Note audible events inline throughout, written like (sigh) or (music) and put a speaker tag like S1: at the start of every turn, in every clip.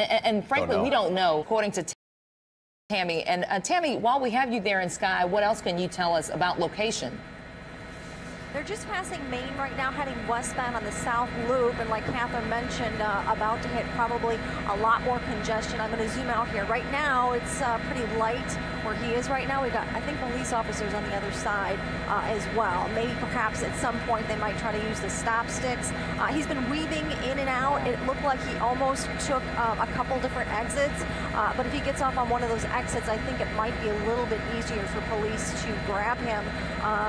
S1: And, and frankly,
S2: Don't
S1: we don't know, according to Tammy. And uh, Tammy, while we have you there in Sky, what else can you tell us about location?
S3: They're just passing Main right now, heading westbound on the South Loop, and like Catherine mentioned, uh, about to hit probably a lot more congestion. I'm going to zoom out here. Right now, it's uh, pretty light where he is right now. We've got, I think, police officers on the other side uh, as well. Maybe perhaps at some point they might try to use the stop sticks. Uh, he's been weaving in and out. It looked like he almost took uh, a couple different exits, uh, but if he gets off on one of those exits, I think it might be a little bit easier for police to grab him.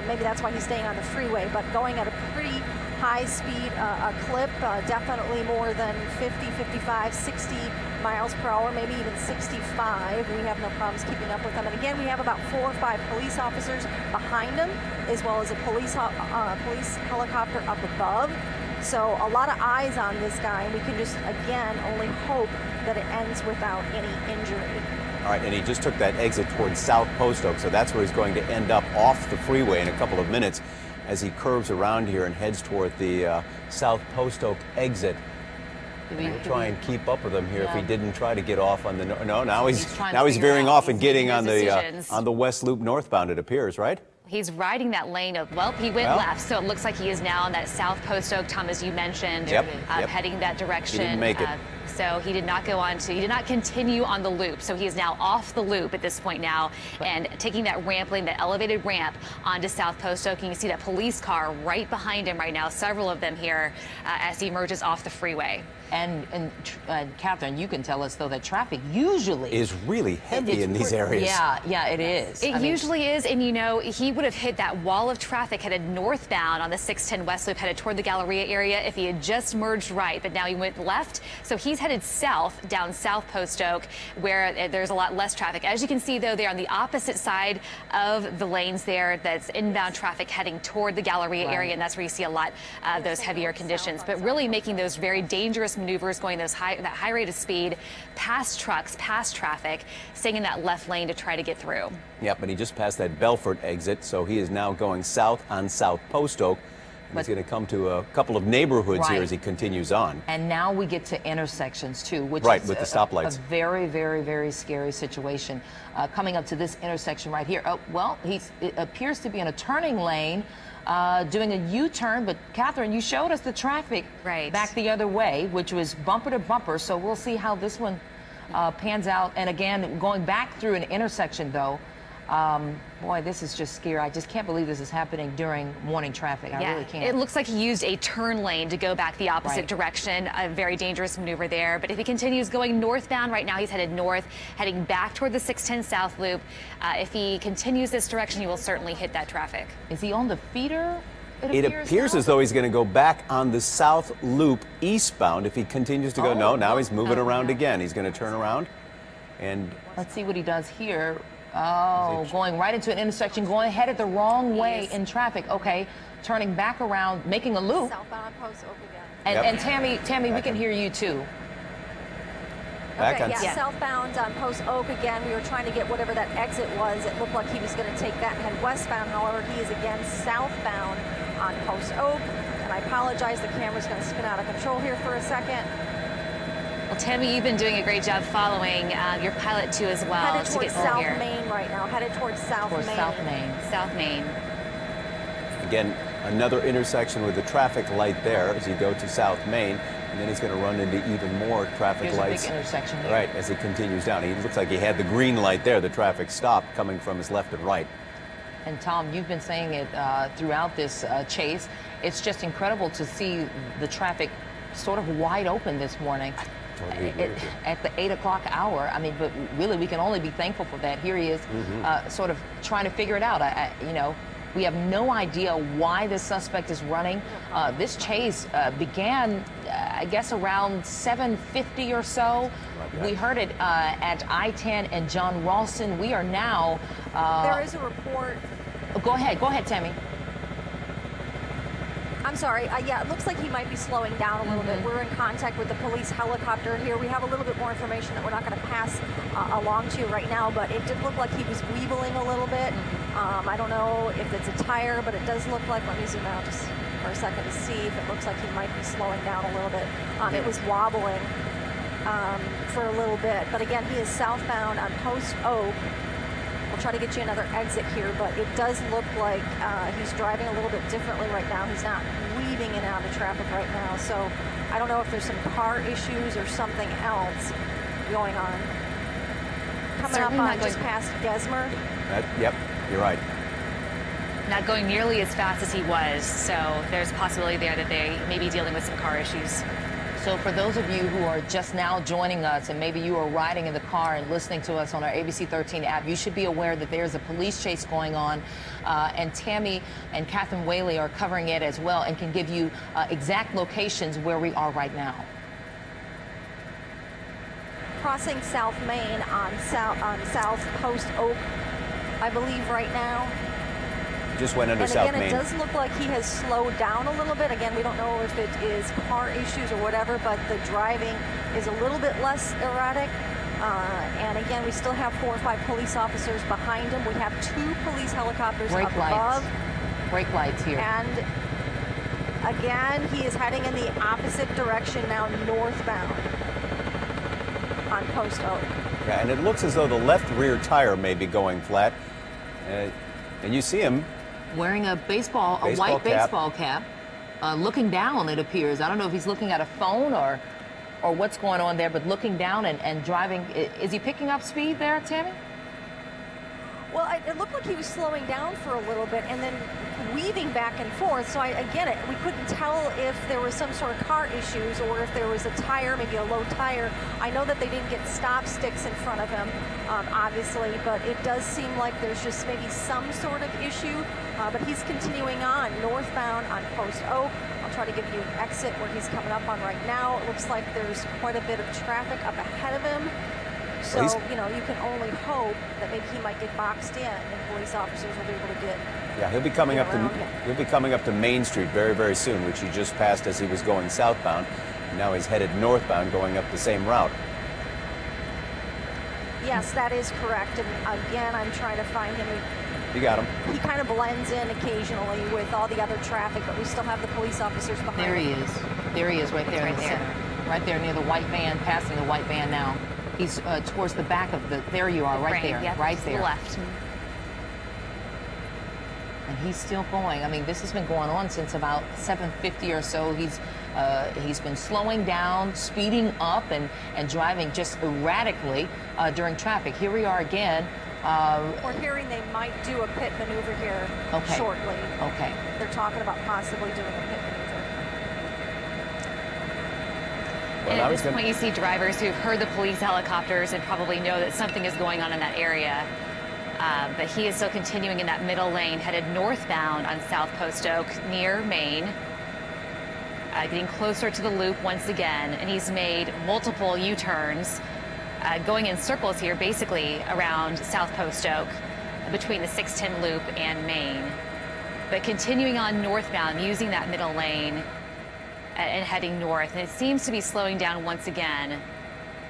S3: Maybe that's why he's staying on the freeway, but going at a pretty high speed uh, a clip, uh, definitely more than 50, 55, 60 miles per hour, maybe even 65. We have no problems keeping up with them. And again, we have about four or five police officers behind them, as well as a police uh, police helicopter up above. So a lot of eyes on this guy, and we can just again only hope that it ends without any injury.
S2: All right, and he just took that exit towards South Post Oak, so that's where he's going to end up off the freeway in a couple of minutes as he curves around here and heads toward the uh, South Post Oak exit.
S1: Do we-
S2: We'll try
S1: we-
S2: and keep up with him here if he didn't try to get off on the no. no now he's,
S4: He's
S2: now he's veering off and getting on the uh, on the West Loop northbound. It appears, right?
S4: He's riding that lane of, well, he went
S2: Well.
S4: left, so it looks like he is now on that South Post Oak, Tom, as you mentioned,
S2: Yep,
S4: uh,
S2: yep.
S4: heading that direction.
S2: make it.
S4: Uh, so he did not go on to, he did not continue on the loop. So he is now off the loop at this point now and taking that ramp lane, that elevated ramp onto South Post Oak. And you see that police car right behind him right now, several of them here uh, as he emerges off the freeway.
S1: And, and uh, Catherine, you can tell us, though, that traffic usually
S2: Is really heavy in these areas.
S1: Yeah, yeah, it is.
S4: It
S1: I mean,
S4: usually is, and you know, he would have hit that wall of traffic headed northbound on the 610 West Loop, headed toward the Galleria area if he had just merged right, but now he went left. So he's headed south down South Post Oak, where uh, there's a lot less traffic. As you can see, though, they're on the opposite side of the lanes there. That's inbound traffic heading toward the Galleria
S1: Right.
S4: area, and that's where you see a lot of those heavier conditions. But really making those very dangerous maneuvers, going those high, that high rate of speed, past trucks, past traffic, staying in that left lane to try to get through.
S2: Yep, but he just passed that Bellfort exit, so he is now going south on South Post Oak. And he's going to come to a couple of neighborhoods here as he continues on.
S1: And now we get to intersections too, which
S2: Right,
S1: is
S2: with the
S1: a-
S2: stoplights.
S1: A, very, very, very scary situation. Uh, coming up to this intersection right here. Oh, well, he it appears to be in a turning lane, uh, doing a U-turn. But Catherine, you showed us the traffic
S4: Right.
S1: back the other way, which was bumper to bumper. So we'll see how this one uh, pans out. And again, going back through an intersection though. Um, boy, this is just scary. I just can't believe this is happening during morning traffic. I really can't.
S4: It looks like he used a turn lane to go back the opposite
S1: Right.
S4: direction. A very dangerous maneuver there. But if he continues going northbound, right now he's headed north, heading back toward the 610 South Loop. Uh, if he continues this direction, he will certainly hit that traffic.
S1: Is he on the feeder?
S2: It appears
S1: now?
S2: as though he's going to go back on the South Loop eastbound if he continues to go.
S1: Oh,
S2: no, now he's moving
S1: oh,
S2: around
S1: yeah.
S2: again. He's going to turn around and
S1: Let's see what he does here. Oh, going right into an intersection, going headed the wrong way
S4: Yes.
S1: in traffic. Okay, turning back around, making a loop.
S3: Southbound on Post Oak again.
S1: And,
S2: Yep.
S1: and Tammy, Tammy, we can
S2: on.
S1: hear you too.
S2: back
S3: okay,
S2: on
S3: yeah,
S1: Yeah.
S3: southbound on Post Oak again. We were trying to get whatever that exit was. It looked like he was going to take that and head westbound. However, he is again southbound on Post Oak. And I apologize, the camera's going to spin out of control here for a second.
S4: Well, Tammy, you've been doing a great job following uh, your pilot too as well
S3: headed
S4: to
S3: towards
S4: get
S3: South
S4: here.
S3: Main right now. Headed towards South
S1: Towards
S3: Main.
S1: South Main.
S4: South Main.
S2: again another intersection with the traffic light there as you go to South Main, and then he's going to run into even more traffic
S1: Here's a big
S2: lights.
S1: intersection here.
S2: Right as he continues down, he looks like he had the green light there. The traffic stopped coming from his left and right.
S1: And Tom, you've been saying it uh, throughout this uh, chase. It's just incredible to see the traffic sort of wide open this morning.
S2: Totally agree
S1: At- At the eight o'clock hour, I mean, but really, we can only be thankful for that. Here he is,
S2: Mm-hmm.
S1: uh, sort of trying to figure it out. I, I, you know, we have no idea why this suspect is running. Uh, this chase uh, began, uh, I guess, around 7:50 or so.
S2: Right.
S1: We heard it uh, at I-10 and John Ralston. We are now. Uh,
S3: There is a report
S1: Go ahead, go ahead, Tammy.
S3: I'm sorry. Uh, yeah, it looks like he might be slowing down a little
S1: Mm-hmm.
S3: bit. We're in contact with the police helicopter here. We have a little bit more information that we're not going to pass uh, along to you right now, but it did look like he was weebeling a little bit.
S1: Mm-hmm.
S3: Um, I don't know if it's a tire, but it does look like. Let me zoom out just for a second to see if it looks like he might be slowing down a little bit. Um, it was wobbling. um, for a little bit. But again, he is southbound on Post Oak. We'll try to get you another exit here, but it does look like uh, he's driving a little bit differently right now. He's not weaving in and out of traffic right now. So I don't know if there's some car issues or something else going on. Coming
S4: Certainly
S3: up on just past Gasmer.
S2: That, yep, you're right.
S4: Not going nearly as fast as he was, so there's a possibility there that they may be dealing with some car issues.
S1: So for those of you who are just now joining us and maybe you are riding in the car and listening to us on our ABC 13 app, you should be aware that there's a police chase going on. Uh, and Tammy and Catherine Whaley are covering it as well and can give you uh, exact locations where we are right now.
S3: crossing South Main on South on South Post Oak, I believe right now.
S2: Just went under
S3: and
S2: South
S3: again,
S2: Main.
S3: it does look like he has slowed down a little bit. Again, we don't know if it is car issues or whatever, but the driving is a little bit less erratic. Uh, and again, we still have four or five police officers behind him. We have two police helicopters
S1: Brake
S3: up
S1: lights.
S3: above.
S1: Brake lights here.
S3: And again, he is heading in the opposite direction now, northbound on Post Oak.
S2: Yeah, and it looks as though the left rear tire may be going flat. Uh, and you see him
S1: Wearing a baseball, a white
S2: cap.
S1: baseball cap, uh, looking down. It appears. I don't know if he's looking at a phone or, or what's going on there, but looking down and, and driving. Is he picking up speed there, Tammy?
S3: Well, it, it looked like he was slowing down for a little bit and then weaving back and forth. So I, get it. We couldn't tell if there was some sort of car issues or if there was a tire, maybe a low tire. I know that they didn't get stop sticks in front of him, um, obviously, but it does seem like there's just maybe some sort of issue. Uh, but he's continuing on northbound on Post Oak. I'll try to give you an exit where he's coming up on right now. It looks like there's quite a bit of traffic up ahead of him. So,
S2: he's-
S3: you know, you can only hope that maybe he might get boxed in and police officers will be able to get.
S2: Yeah, he'll be coming up to
S3: him.
S2: he'll be coming up to Main Street very very soon, which he just passed as he was going southbound. Now he's headed northbound, going up the same route.
S3: Yes, that is correct. And again, I'm trying to find him.
S2: You got him.
S3: He kind of blends in occasionally with all the other traffic, but we still have the police officers behind
S1: There he
S3: him.
S1: is. There he is, right there in
S4: right
S1: the
S4: there.
S1: center. Right there near the white van, passing the white van now. He's uh, towards the back of the. There you are, right, there,
S4: yeah,
S1: right
S4: to the
S1: there.
S4: left.
S1: and he's still going. I mean, this has been going on since about 7:50 or so. He's uh, he's been slowing down, speeding up, and and driving just erratically uh, during traffic. Here we are again. Uh,
S3: We're hearing they might do a pit maneuver here
S1: Okay.
S3: shortly.
S1: okay.
S3: They're talking about possibly doing a pit maneuver.
S2: Well,
S4: And at this point, you see drivers who've heard the police helicopters and probably know that something is going on in that area. Um, but he is still continuing in that middle lane, headed northbound on South Post Oak near Main. Uh, getting closer to the loop once again, and he's made multiple U turns, uh, going in circles here basically around South Post Oak between the 610 loop and Main. But continuing on northbound, using that middle lane uh, and heading north. And it seems to be slowing down once again,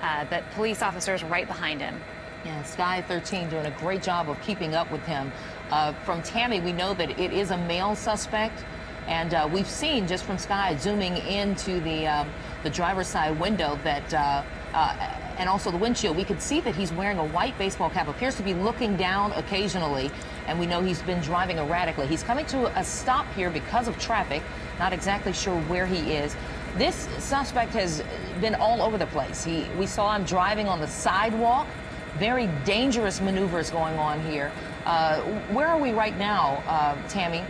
S4: uh, but police officers right behind him.
S1: Yeah, Sky 13 doing a great job of keeping up with him. Uh, from Tammy, we know that it is a male suspect, and uh, we've seen just from Sky zooming into the um, the driver's side window that. Uh, uh, and also the windshield, we could see that he's wearing a white baseball cap, appears to be looking down occasionally, and we know he's been driving erratically. He's coming to a stop here because of traffic, not exactly sure where he is. This suspect has been all over the place. He, we saw him driving on the sidewalk, very dangerous maneuvers going on here. Uh, where are we right now, uh, Tammy?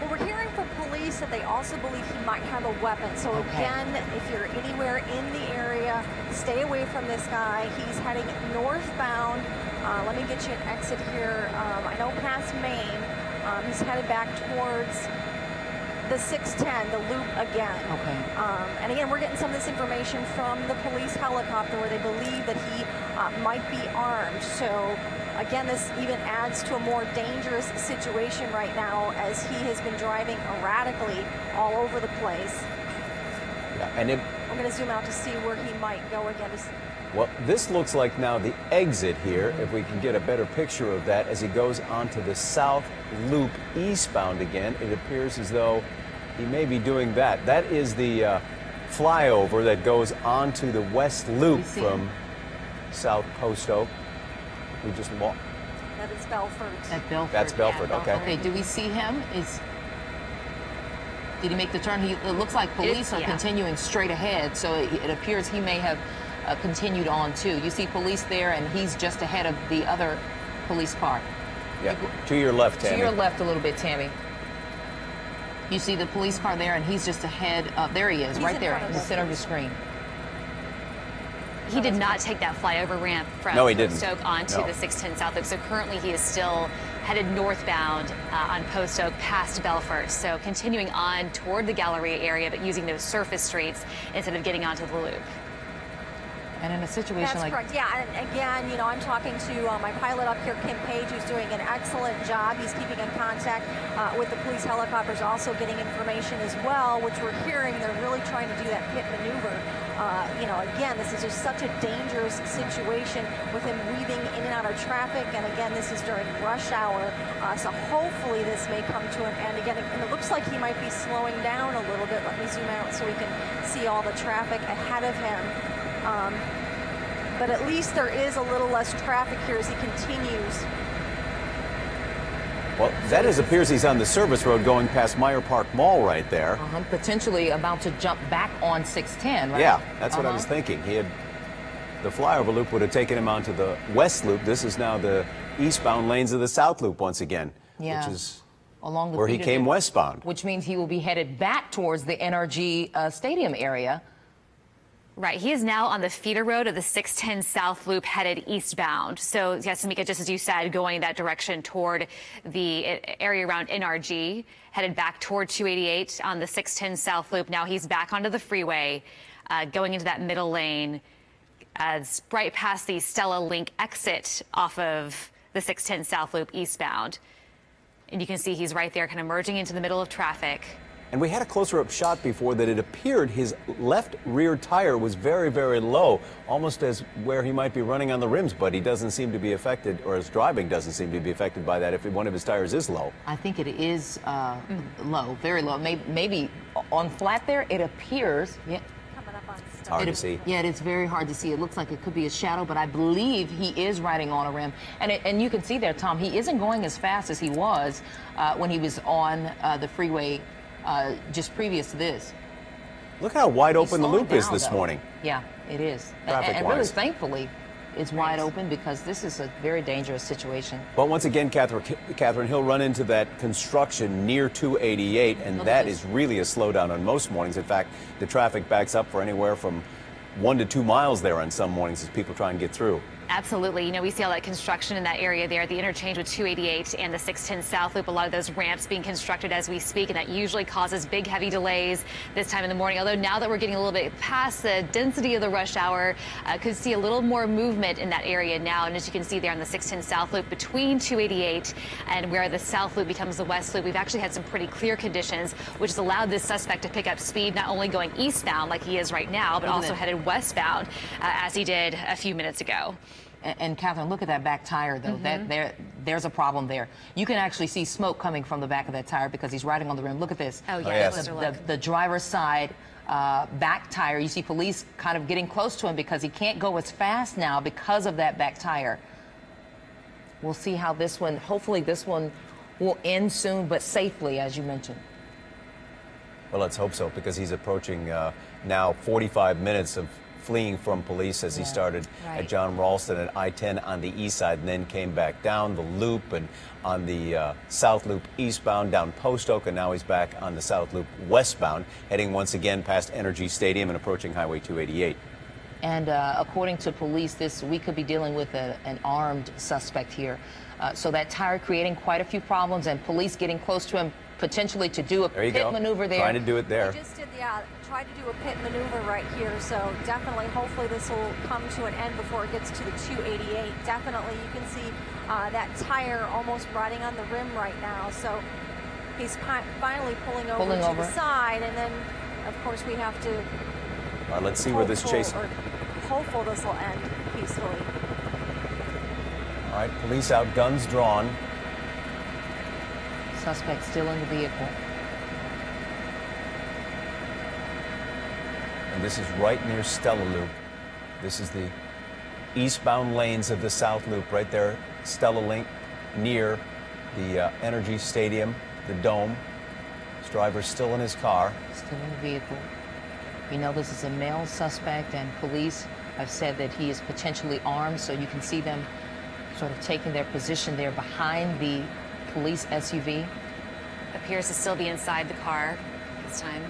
S3: Well, we're hearing from police that they also believe he might have a weapon. So
S1: Okay.
S3: again, if you're anywhere in the area, stay away from this guy. He's heading northbound. Uh, let me get you an exit here. Um, I know past Main. Um, he's headed back towards the 610, the loop again.
S1: Okay.
S3: Um, and again, we're getting some of this information from the police helicopter where they believe that he uh, might be armed. So, again, this even adds to a more dangerous situation right now as he has been driving erratically all over the place.
S2: Yeah, and it,
S3: I'm going to zoom out to see where he might go again. Just-
S2: well, this looks like now the exit here. If we can get a better picture of that as he goes onto the south loop eastbound again, it appears as though he may be doing that. That is the uh, flyover that goes onto the West Loop from
S1: him?
S2: South Post Oak. We just walked.
S3: That is Bellfort.
S1: At Bellfort.
S2: That's Bellfort,
S4: Yeah,
S2: okay.
S1: Okay, do we see him? Is did he make the turn? He, it looks like police are
S4: yeah.
S1: continuing straight ahead, so it, it appears he may have uh, continued on too. You see police there, and he's just ahead of the other police car.
S2: Yeah, to your left, Tammy.
S1: To your left a little bit, Tammy. You see the police car there, and he's just ahead of. There he is,
S3: He's
S1: right there, in the
S3: the
S1: center of the screen.
S4: He did not take that flyover ramp from
S2: No, he didn't.
S4: Post Oak onto
S2: No.
S4: the 610 South Loop. So currently he is still headed northbound uh, on Post Oak past Bellfort. So continuing on toward the Galleria area, but using those surface streets instead of getting onto the loop.
S1: And in a situation
S3: That's
S1: like
S3: correct. Yeah, and again, you know, I'm talking to uh, my pilot up here, Kim Page, who's doing an excellent job. He's keeping in contact uh, with the police helicopters, also getting information as well, which we're hearing they're really trying to do that pit maneuver. Uh, you know, again, this is just such a dangerous situation with him weaving in and out of traffic, and again, this is during rush hour. Uh, so hopefully this may come to an end again. And it looks like he might be slowing down a little bit. Let me zoom out so we can see all the traffic ahead of him. Um, but at least there is a little less traffic here as he continues.
S2: Well, that is appears he's on the service road going past Meyer Park Mall right there.
S1: uh potentially about to jump back on 610, right?
S2: Yeah, that's what I
S1: Uh-huh.
S2: was thinking. He had the flyover loop would have taken him onto the West Loop. This is now the eastbound lanes of the South Loop once again,
S1: Yeah.
S2: which is
S1: Along the
S2: where he came westbound.
S1: Which means he will be headed back towards the NRG uh, Stadium area.
S4: Right. He is now on the feeder road of the 610 South Loop headed eastbound. So, yes, Tamika, just as you said, going that direction toward the uh, area around NRG, headed back toward 288 on the 610 South Loop. Now he's back onto the freeway, uh, going into that middle lane, as right past the Stella Link exit off of the 610 South Loop eastbound. And you can see he's right there, kind of merging into the middle of traffic.
S2: And we had a closer up shot before that it appeared his left rear tire was very, very low, almost as where he might be running on the rims, but he doesn't seem to be affected, or his driving doesn't seem to be affected by that if one of his tires is low.
S1: I think it is uh, low, very low. Maybe, maybe on flat there, it appears. Yeah,
S3: Coming up on
S2: It's hard
S1: it,
S2: to see.
S1: Yeah, it's very hard to see. It looks like it could be a shadow, but I believe he is riding on a rim. And it, and you can see there, Tom, he isn't going as fast as he was uh, when he was on uh, the freeway uh, just previous to this.
S2: Look how wide open the loop is this
S1: though.
S2: morning.
S1: Yeah, it is. A- And, and really, thankfully, it's wide open because this is a very dangerous situation.
S2: But once again, Catherine, Catherine, he'll run into that construction near 288, and
S1: Look at
S2: that is really a slowdown on most mornings. In fact, the traffic backs up for anywhere from one to two miles there on some mornings as people try and get through.
S4: Absolutely. You know, we see all that construction in that area there, the interchange with 288 and the 610 South Loop, a lot of those ramps being constructed as we speak, and that usually causes big, heavy delays this time in the morning. Although now that we're getting a little bit past the density of the rush hour, uh, could see a little more movement in that area now. And as you can see there on the 610 South Loop between 288 and where the South Loop becomes the West Loop, we've actually had some pretty clear conditions, which has allowed this suspect to pick up speed, not only going eastbound like he is right now, but also headed westbound uh, as he did a few minutes ago.
S1: And, and Catherine, look at that back tire, though. That there, there's a problem there. You can actually see smoke coming from the back of that tire because he's riding on the rim. Look at this.
S4: Oh, yeah,
S2: yes.
S1: the, the, the driver's side uh, back tire. You see police kind of getting close to him because he can't go as fast now because of that back tire. We'll see how this one. Hopefully, this one will end soon, but safely, as you mentioned.
S2: Well, let's hope so, because he's approaching uh, now 45 minutes of fleeing from police as he started
S4: right.
S2: at John Ralston at I-10 on the east side and then came back down the loop and on the uh, South Loop eastbound down Post Oak, and now he's back on the South Loop westbound, heading once again past NRG Stadium and approaching Highway 288.
S1: And uh, according to police, this we could be dealing with a, an armed suspect here. Uh, so that tire creating quite a few problems, and police getting close to him potentially to do a
S2: There
S1: pit
S2: go.
S1: maneuver there.
S2: Trying to do it there.
S3: They just did, yeah, tried to do a pit maneuver right here. So definitely, hopefully, this will come to an end before it gets to the 288. Definitely, you can see uh, that tire almost riding on the rim right now. So he's finally pulling over
S1: Pulling
S3: to
S1: over.
S3: the side, and then, of course, we have to.
S2: All right, let's see where this chase.
S3: Or hopeful this will end peacefully.
S2: All right, police out, guns drawn.
S1: Suspect still in the vehicle.
S2: This is right near Stella Loop. This is the eastbound lanes of the South Loop right there. Stella Link near the uh, NRG Stadium, the Dome. This driver's still in his car.
S1: Still in the vehicle. We know this is a male suspect, and police have said that he is potentially armed, so you can see them sort of taking their position there behind the police SUV.
S4: Appears to still be inside the car this time.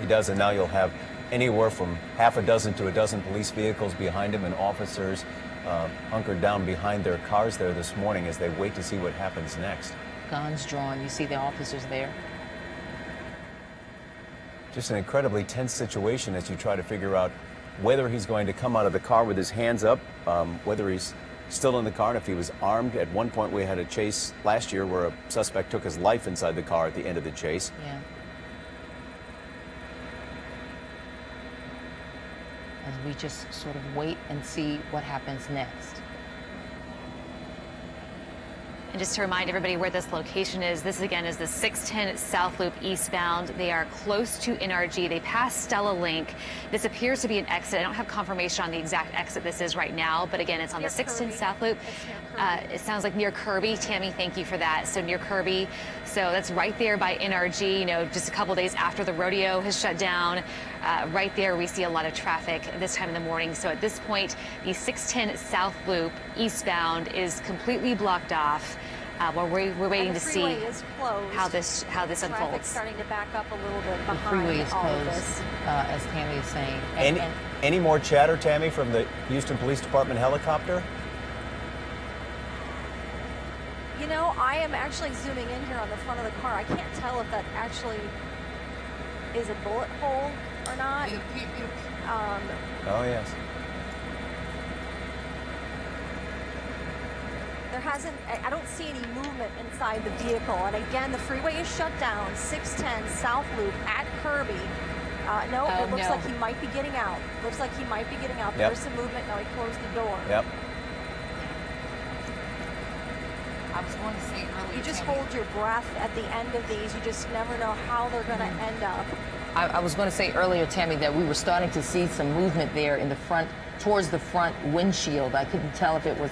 S2: He does, and now you'll have anywhere from half a dozen to a dozen police vehicles behind him and officers uh, hunkered down behind their cars there this morning as they wait to see what happens next.
S1: Guns drawn. You see the officers there.
S2: Just an incredibly tense situation as you try to figure out whether he's going to come out of the car with his hands up, um, whether he's still in the car, and if he was armed. At one point, we had a chase last year where a suspect took his life inside the car at the end of the chase.
S1: Yeah. As we just sort of wait and see what happens next.
S4: And just to remind everybody where this location is, this again is the 610 South Loop eastbound. They are close to NRG. They pass Stella Link. This appears to be an exit. I don't have confirmation on the exact exit this is right now, but again, it's on
S3: Near
S4: the 610
S3: Kirby.
S4: South Loop. Uh, it sounds like near Kirby. Tammy, thank you for that. So near Kirby. So that's right there by NRG, you know, just a couple days after the rodeo has shut down. Uh, right there, we see a lot of traffic this time in the morning. So at this point, the 610 South Loop eastbound is completely blocked off. Uh, well, we're, we're waiting to see
S3: is
S4: how this how this
S3: Traffic
S4: unfolds.
S3: starting to back up a little bit
S1: The freeway is closed, uh, as Tammy is saying. And-
S2: Any,
S1: and-
S2: any more chatter, Tammy, from the Houston Police Department helicopter?
S3: You know, I am actually zooming in here on the front of the car. I can't tell if that actually is a bullet hole or not. Um,
S2: Oh, yes.
S3: there hasn't, I I don't see any movement inside the vehicle. And again, the freeway is shut down. 610 South Loop at Kirby. Uh, no,
S4: Oh,
S3: it looks
S4: no.
S3: like he might be getting out. Looks like he might be getting out.
S2: Yep.
S3: There's some movement. Now he closed the door.
S2: Yep.
S1: I was going to say earlier.
S3: You just hold your breath at the end of these. You just never know how they're going to
S1: Mm-hmm.
S3: end up.
S1: I, I was going to say earlier, Tammy, that we were starting to see some movement there in the front, towards the front windshield. I couldn't tell if it was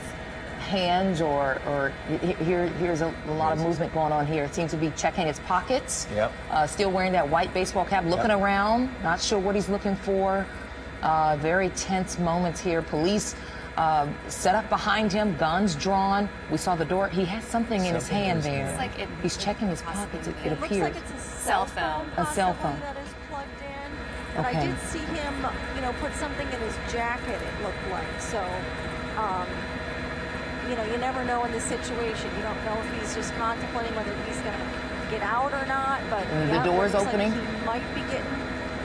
S1: hands or, or here, here's a, a lot of movement going on here. It seems to be checking his pockets.
S2: Yep.
S1: Uh, still wearing that white baseball cap, looking
S2: Yep.
S1: around, not sure what he's looking for. Uh, very tense moments here. Police uh, set up behind him, guns drawn. We saw the door. He has something in his
S2: Something in
S1: hand
S2: his
S1: there.
S2: hand.
S4: Like it-
S1: he's checking his pockets. It, it appears.
S3: like it's a
S4: Cell phone.
S1: A cell phone.
S3: that is plugged in. But
S1: Okay.
S3: I did see him, you know, put something in his jacket. It looked like so. Um, you know, you never know in this situation. You don't know if he's just contemplating whether he's going to get out or not. But
S1: the
S3: yeah,
S1: door's
S3: looks
S1: opening.
S3: Like he might be getting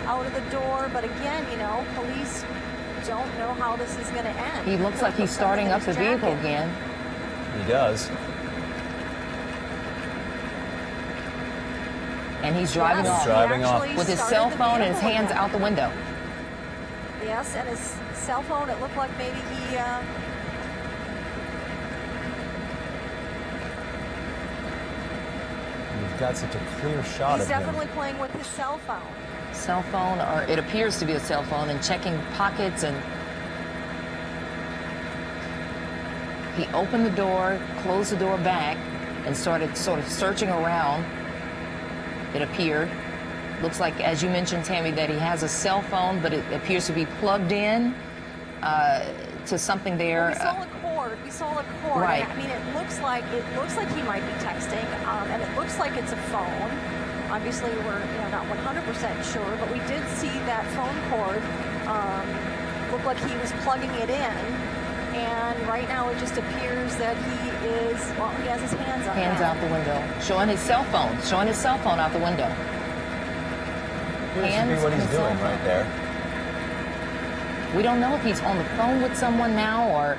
S3: out of the door. But again, you know, police don't know how this is going to end.
S1: He looks like he's starting up
S3: his
S1: the vehicle again.
S2: He does.
S1: And he's driving
S3: Yes,
S1: off
S3: he
S2: Driving off.
S1: with his cell phone and his hands
S3: again.
S1: out the window.
S3: Yes, and his cell phone. It looked like maybe he. Uh,
S2: You've got such a clear shot
S3: he's
S2: of him.
S3: definitely playing with his cell phone.
S1: Cell phone, or it appears to be a cell phone, and checking pockets. And he opened the door, closed the door back, and started sort of searching around. It appeared. Looks like, as you mentioned, Tammy, that he has a cell phone, but it appears to be plugged in uh, to something there.
S3: We
S1: Uh,
S3: saw a cord. We saw a cord.
S1: Right.
S3: I mean, it looks like it looks like he might be texting, um, and it looks like it's a phone. Obviously, we're you know not 100% sure, but we did see that phone cord um, look like he was plugging it in. And right now, it just appears that he is well, he has his hands up.
S1: hands
S3: now.
S1: out the window, showing his cell phone, showing his cell phone out the window.
S2: Appears to
S1: hands
S2: be what he's doing right there.
S1: We don't know if he's on the phone with someone now or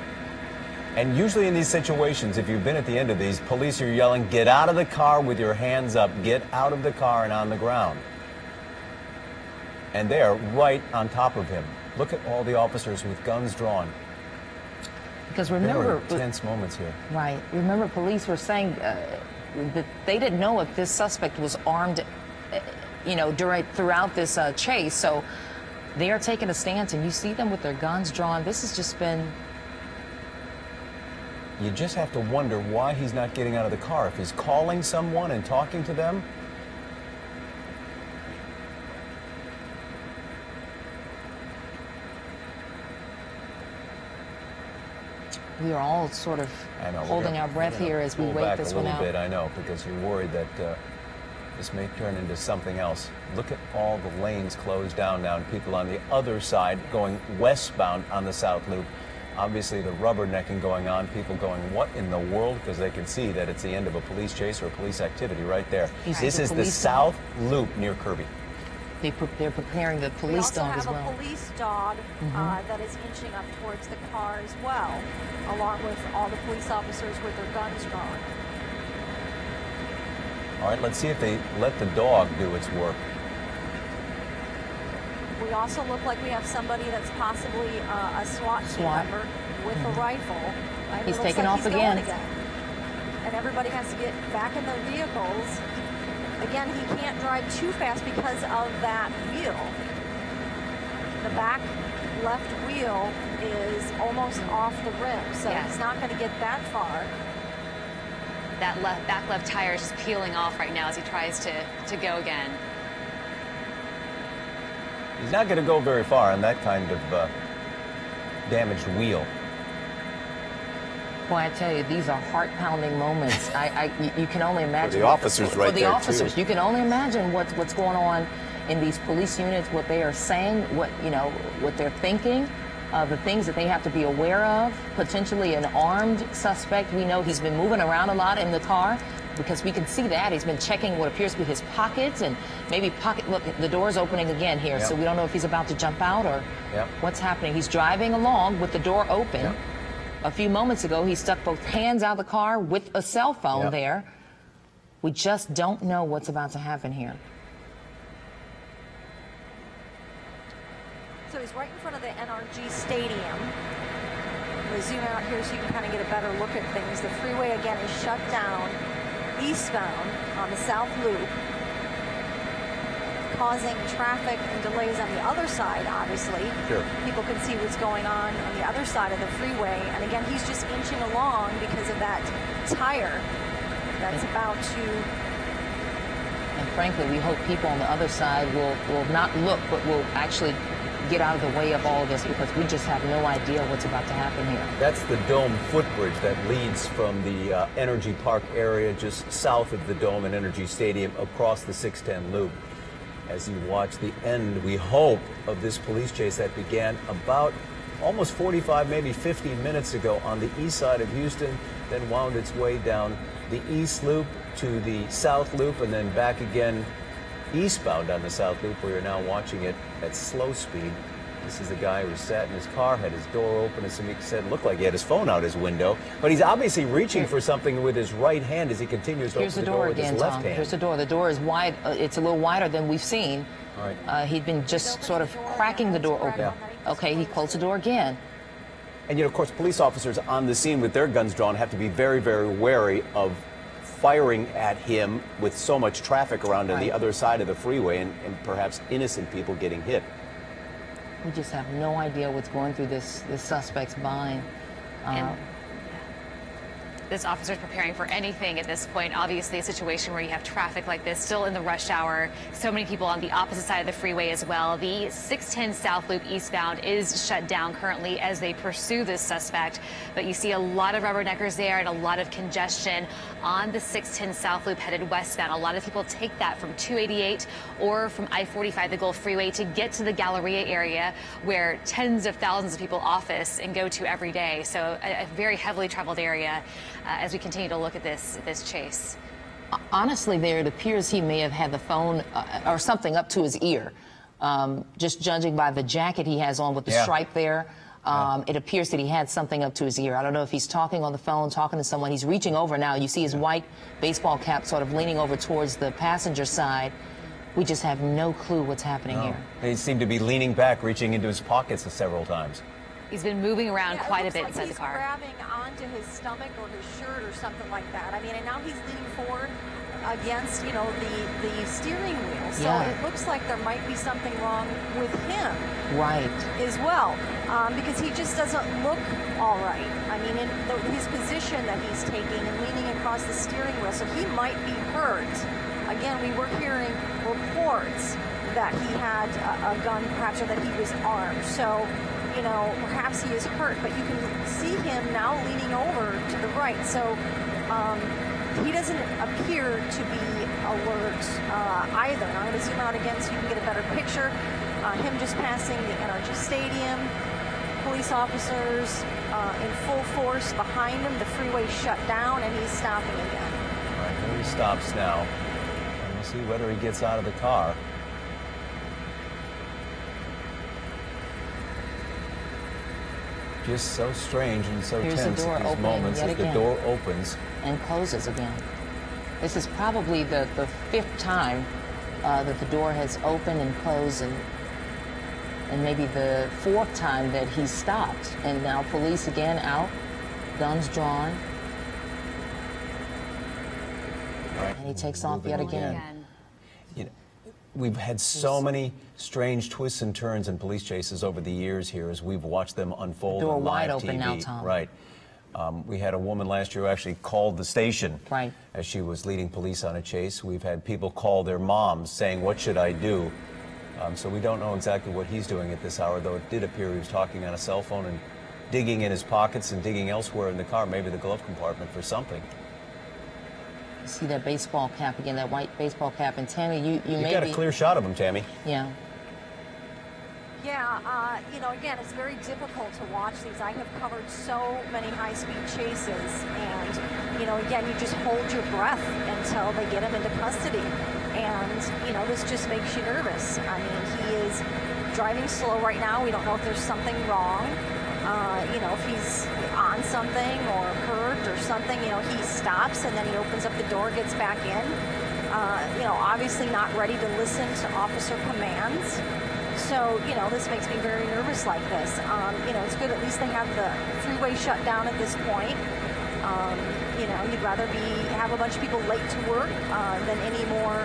S2: And usually in these situations, if you've been at the end of these, police are yelling, get out of the car with your hands up, get out of the car and on the ground. And they're right on top of him. Look at all the officers with guns drawn.
S1: because remember,
S2: tense moments here.
S1: right? Remember, police were saying uh, that they didn't know if this suspect was armed uh, you know, during throughout this uh, chase. So they are taking a stance, and you see them with their guns drawn. This has just been
S2: You just have to wonder why he's not getting out of the car. If he's calling someone and talking to them,
S1: we are all sort of
S2: know.
S1: holding
S2: gonna-
S1: our breath here as we wait
S2: back
S1: this
S2: a
S1: one
S2: little
S1: out.
S2: bit, I know, because you're worried that uh, this may turn into something else. Look at all the lanes closed down now, and people on the other side going westbound on the South Loop. Obviously, the rubbernecking going on. People going, "What in the world?" Because they can see that it's the end of a police chase or a police activity right there.
S1: You see
S2: This
S1: the
S2: is the
S1: police
S2: South Loop near Kirby.
S1: They pre- they're preparing the police dog
S3: have
S1: as
S3: a
S1: well. Mm-hmm.
S3: police dog uh, that is inching up towards the car as well, along with all the police officers with their guns drawn.
S2: All right, let's see if they let the dog do its work.
S3: We also look like we have somebody that's possibly uh, a SWAT team
S1: SWAT.
S3: member with a rifle. And
S1: He's taking
S3: like
S1: off
S3: he's going
S1: again.
S3: And everybody has to get back in their vehicles. Again, he can't drive too fast because of that wheel. The back left wheel is almost off the rim, so
S4: Yeah.
S3: he's not going to get that far.
S4: That left, back left tire is just peeling off right now as he tries to, to go again.
S2: He's not going to go very far on that kind of uh, damaged wheel.
S1: Boy, I tell you, these are heart-pounding moments. (laughs) I, I, you- you can only imagine.
S2: the officers
S1: for
S2: right
S1: the
S2: there, too.
S1: officers, you can only imagine what's what's going on in these police units, what they are saying, what you know, what they're thinking, uh, the things that they have to be aware of. Potentially an armed suspect. We know he's been moving around a lot in the car because we can see that he's been checking what appears to be his pockets and maybe pocket. Look, the door's opening again here, so we don't know if he's about to jump out or
S2: Yep.
S1: what's happening. He's driving along with the door open.
S2: Yep.
S1: A few moments ago, he stuck both hands out of the car with a cell phone
S2: Yep.
S1: there. We just don't know what's about to happen here.
S3: So he's right in front of the NRG Stadium. I'm zoom out here so you can kind of get a better look at things. The freeway again is shut down eastbound on the South Loop, causing traffic and delays on the other side, obviously.
S2: Sure.
S3: People can see what's going on on the other side of the freeway. And again, he's just inching along because of that tire that's about to
S1: And frankly, we hope people on the other side will, will not look, but will actually get out of the way of all this because we just have no idea what's about to happen here.
S2: That's the Dome footbridge that leads from the uh, NRG Park area just south of the Dome and NRG Stadium across the 610 loop. As you watch the end, we hope, of this police chase that began about almost 45, maybe 50 minutes ago on the east side of Houston, then wound its way down the east loop to the south loop, and then back again eastbound on the South Loop, where you're now watching it at slow speed. This is the guy who sat in his car, had his door open, as Samik said, looked like he had his phone out his window, but he's obviously reaching for something with his right hand as he continues to
S1: Here's
S2: open
S1: the
S2: the door
S1: door
S2: with
S1: again,
S2: his left
S1: Tom.
S2: hand.
S1: Here's the door. The door is wide. Uh, it's a little wider than we've seen.
S2: All right.
S1: Uh, he'd been just sort of cracking the door open.
S2: Yeah.
S1: Okay, he closed the door again.
S2: And you know, of course, police officers on the scene with their guns drawn have to be very, very wary of firing at him with so much traffic around on the other side of the freeway and, and perhaps innocent people getting hit.
S1: We just have no idea what's going through this this suspect's mind. Uh,
S4: And this officer is preparing for anything at this point. Obviously, a situation where you have traffic like this still in the rush hour. So many people on the opposite side of the freeway as well. The 610 South Loop eastbound is shut down currently as they pursue this suspect. But you see a lot of rubberneckers there and a lot of congestion on the 610 South Loop headed westbound. A lot of people take that from 288 or from I-45, the Gulf Freeway, to get to the Galleria area where tens of thousands of people office and go to every day. So a, a very heavily traveled area as we continue to look at this this chase.
S1: honestly, there it appears he may have had the phone uh, or something up to his ear. Um, just judging by the jacket he has on with the
S2: Yeah.
S1: stripe there, um, it appears that he had something up to his ear. I don't know if he's talking on the phone, talking to someone. He's reaching over now. You see his white baseball cap sort of leaning over towards the passenger side. We just have no clue what's happening here.
S2: He seemed to be leaning back, reaching into his pockets several times.
S4: He's been moving around
S3: Yeah,
S4: quite a bit
S3: like
S4: inside the
S3: he's
S4: car.
S3: grabbing onto his stomach or his shirt or something like that. I mean, and now he's leaning forward. against, you know, the, the steering wheel. So
S1: Yeah.
S3: it looks like there might be something wrong with him
S1: Right.
S3: as well, um, because he just doesn't look all right. I mean, in the, his position that he's taking and leaning across the steering wheel, so he might be hurt. Again, we were hearing reports that he had a, a gun, perhaps, or that he was armed. So, you know, perhaps he is hurt, but you can see him now leaning over to the right. So, um, he doesn't appear to be alert uh, either. I'm going to zoom out again so you can get a better picture. Uh, him just passing the NRG Stadium, police officers uh, in full force behind him. The freeway shut down, and he's stopping again.
S2: All right, he stops now. And we'll see whether he gets out of the car. Just so strange and so
S1: Here's
S2: tense
S1: door
S2: at these moments
S1: yet
S2: as the door opens.
S1: and closes again. This is probably the, the fifth time uh, that the door has opened and closed, and, and maybe the fourth time that he stopped. And now police again out, guns drawn,
S2: Right.
S1: and he takes off yet again.
S4: Again.
S2: We've had so many strange twists and turns in police chases over the years here as we've watched them unfold
S1: Door
S2: on live
S1: wide open
S2: TV.
S1: now, Tom.
S2: Right. Um, we had a woman last year who actually called the station
S1: Right.
S2: as she was leading police on a chase. We've had people call their moms saying, "What should I do?" Um, so we don't know exactly what he's doing at this hour, though it did appear he was talking on a cell phone and digging in his pockets and digging elsewhere in the car, maybe the glove compartment for something.
S1: See that baseball cap again, that white baseball cap. And Tammy, you, you,
S2: You
S1: may
S2: got
S1: be,
S2: a clear shot of him, Tammy.
S1: yeah.
S3: Yeah, uh, you know, again, it's very difficult to watch these. I have covered so many high-speed chases, and you know, again, you just hold your breath until they get him into custody, and you know, this just makes you nervous. I mean, he is driving slow right now. We don't know if there's something wrong. Uh, you know, if he's on something or hurt or something, you know, he stops and then he opens up the door, gets back in. Uh, you know, obviously not ready to listen to officer commands. So, you know, this makes me very nervous like this. Um, you know, it's good at least they have the freeway shut down at this point. Um, you know, you'd rather be have a bunch of people late to work uh, than any more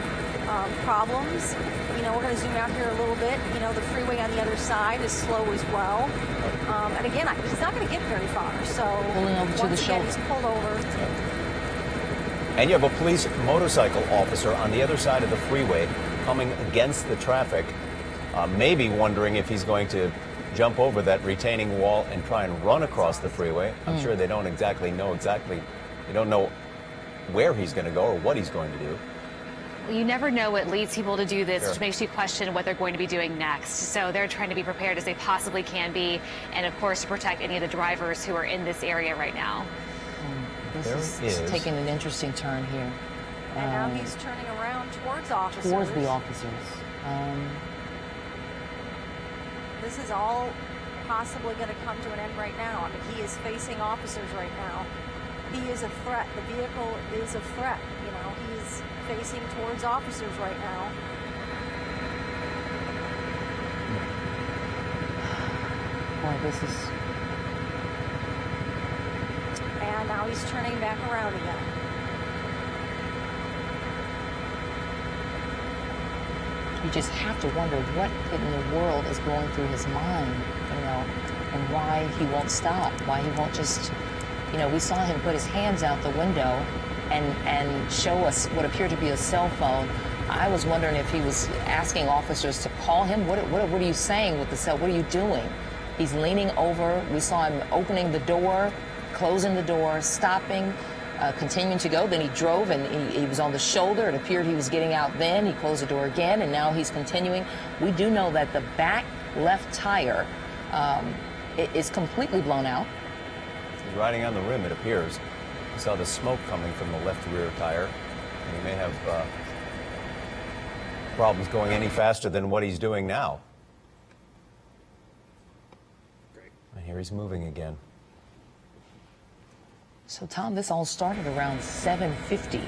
S3: um, problems. You know, we're going to zoom out here a little bit. You know, the freeway on the other side is slow as well. Um, and again, I, he's not going to get very far. So
S1: Pulling over to the
S3: again,
S1: shoulder.
S3: he's pulled over.
S2: And you have a police motorcycle officer on the other side of the freeway coming against the traffic, uh, maybe wondering if he's going to jump over that retaining wall and try and run across the freeway. I'm sure they don't exactly know exactly, they don't know where he's going to go or what he's going to do.
S4: You never know what leads people to do this,
S2: Sure.
S4: which makes you question what they're going to be doing next. So they're trying to be prepared as they possibly can be, and of course to protect any of the drivers who are in this area right now.
S1: This
S2: There
S1: is,
S2: is-
S1: taking an interesting turn here.
S3: And now
S1: Um,
S3: he's turning around towards officers.
S1: towards the officers. Um,
S3: This is all possibly going to come to an end right now. I mean, he is facing officers right now. He is a threat. The vehicle is a threat. You know, he's facing towards officers right now.
S1: boy, this is
S3: And now he's turning back around again.
S1: you just have to wonder what in the world is going through his mind, you know, and why he won't stop, why he won't just, you know, we saw him put his hands out the window and and show us what appeared to be a cell phone. I was wondering if he was asking officers to call him. What, what, what are you saying with the cell? What are you doing? He's leaning over. We saw him opening the door, closing the door, stopping, uh, continuing to go. Then he drove and he, he was on the shoulder. It appeared he was getting out then. He closed the door again and now he's continuing. We do know that the back left tire um, is completely blown out.
S2: He's riding on the rim, it appears. You saw the smoke coming from the left rear tire. And he may have uh, problems going any faster than what he's doing now. And here he's moving again.
S1: So, Tom, this all started around 7:50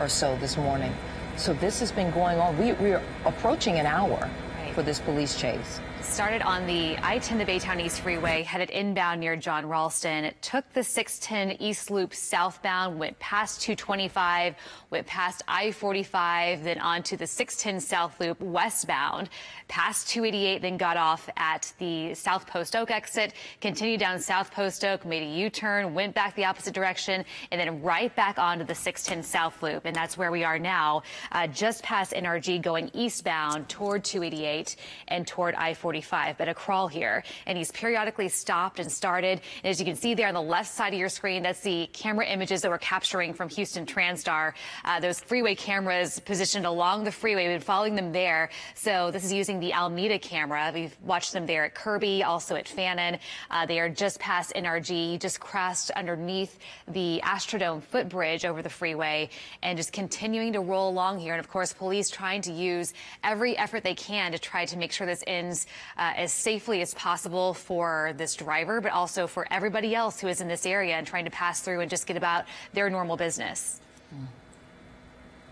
S1: or so this morning. So this has been going on. We, we're approaching an hour
S4: Right.
S1: for this police chase.
S4: Started on the I-10 the Baytown East Freeway, headed inbound near John Ralston. It took the 610 East Loop southbound, went past 225, went past I-45, then onto the 610 South Loop westbound, past 288, then got off at the South Post Oak exit, continued down South Post Oak, made a U-turn, went back the opposite direction, and then right back onto the 610 South Loop. And that's where we are now, uh, just past NRG going eastbound toward 288 and toward I-45. But a crawl here, and he's periodically stopped and started. And as you can see there on the left side of your screen, that's the camera images that we're capturing from Houston TranStar. Uh, those freeway cameras positioned along the freeway. We've been following them there. So this is using the Alameda camera. We've watched them there at Kirby, also at Fannin. Uh, they are just past NRG, just crossed underneath the Astrodome footbridge over the freeway and just continuing to roll along here. And of course, police trying to use every effort they can to try to make sure this ends uh, as safely as possible for this driver, but also for everybody else who is in this area and trying to pass through and just get about their normal business.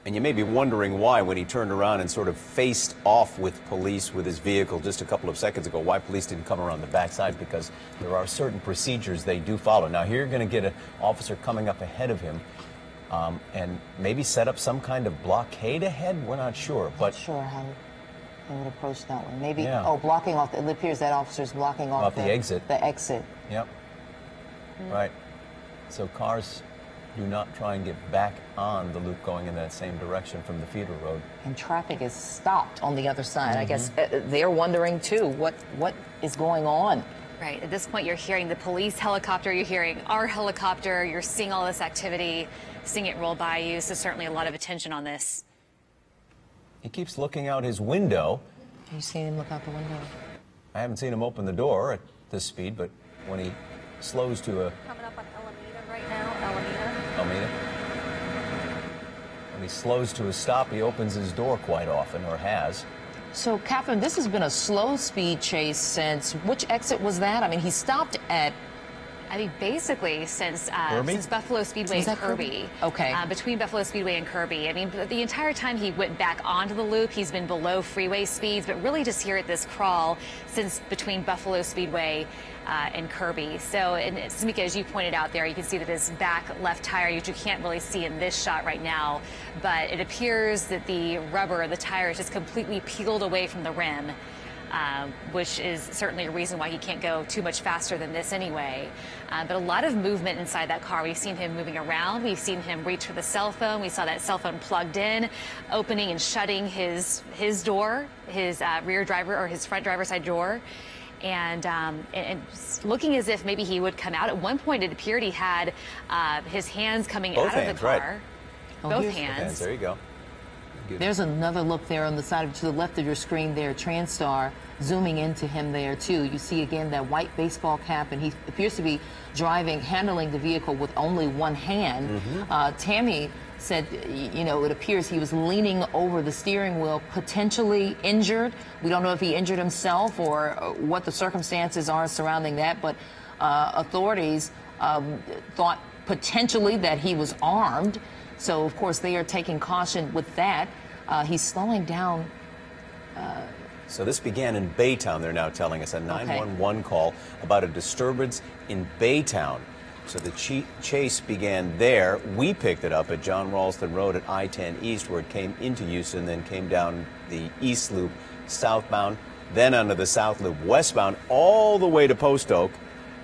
S2: And you may be wondering why, when he turned around and sort of faced off with police with his vehicle just a couple of seconds ago, why police didn't come around the backside, because there are certain procedures they do follow. Now, here you're going to get an officer coming up ahead of him um, and maybe set up some kind of blockade ahead. We're not sure, but
S1: Not sure how they would approach that one. Maybe,
S2: Yeah.
S1: oh, blocking off, it appears that officer's blocking off.
S2: Off the exit.
S1: The exit.
S2: Yep. Right. So cars do not try and get back on the loop going in that same direction from the feeder road.
S1: And traffic is stopped on the other side. I guess
S2: Mm-hmm.
S1: uh, they're wondering too, what, what is going on?
S4: Right. At this point, you're hearing the police helicopter, you're hearing our helicopter, you're seeing all this activity, seeing it roll by you. So, certainly a lot of attention on this.
S2: He keeps looking out his window.
S1: You seen him look out the window?
S2: I haven't seen him open the door at this speed, but when he slows to a
S3: Coming up on Alameda right now, Alameda.
S2: Almeda, when he slows to a stop, he opens his door quite often, or has.
S1: So, Catherine, this has been a slow speed chase since which exit was that? I mean, he stopped at
S4: I mean, basically, since uh, since Buffalo Speedway
S1: Was
S4: and
S1: Kirby?
S4: Kirby.
S1: Okay.
S4: Uh, between Buffalo Speedway and Kirby. I mean, the entire time he went back onto the loop, he's been below freeway speeds, but really just here at this crawl since between Buffalo Speedway uh, and Kirby. So, and Samica, as you pointed out there, you can see that his back left tire, which you can't really see in this shot right now, but it appears that the rubber, of the tire, is just completely peeled away from the rim. Uh, which is certainly a reason why he can't go too much faster than this anyway. Uh, but a lot of movement inside that car. We've seen him moving around. We've seen him reach for the cell phone. We saw that cell phone plugged in, opening and shutting his his door, his uh, rear driver or his front driver's side door. And, um, and, and looking as if maybe he would come out. At one point, it appeared he had uh, his hands coming
S2: Both
S4: out of
S2: hands,
S4: the
S2: right.
S4: car.
S1: Oh,
S4: Both
S1: here's-
S4: hands.
S2: Hands, there you go. Good.
S1: There's another look there on the side of, to the left of your screen there, TranStar zooming into him there too. You see again that white baseball cap, and he appears to be driving, handling the vehicle with only one hand.
S2: Mm-hmm.
S1: Uh, Tammy said, you know, it appears he was leaning over the steering wheel, potentially injured. We don't know if he injured himself or uh, what the circumstances are surrounding that, but uh, authorities um, thought potentially that he was armed. So, of course, they are taking caution with that. Uh, he's slowing down.
S2: So this began in Baytown, they're now telling us, a 911 call about a disturbance in Baytown. So the chi- chase began there. We picked it up at John Ralston Road at I-10 East, where it came into Houston, then came down the East Loop southbound, then under the South Loop westbound, all the way to Post Oak,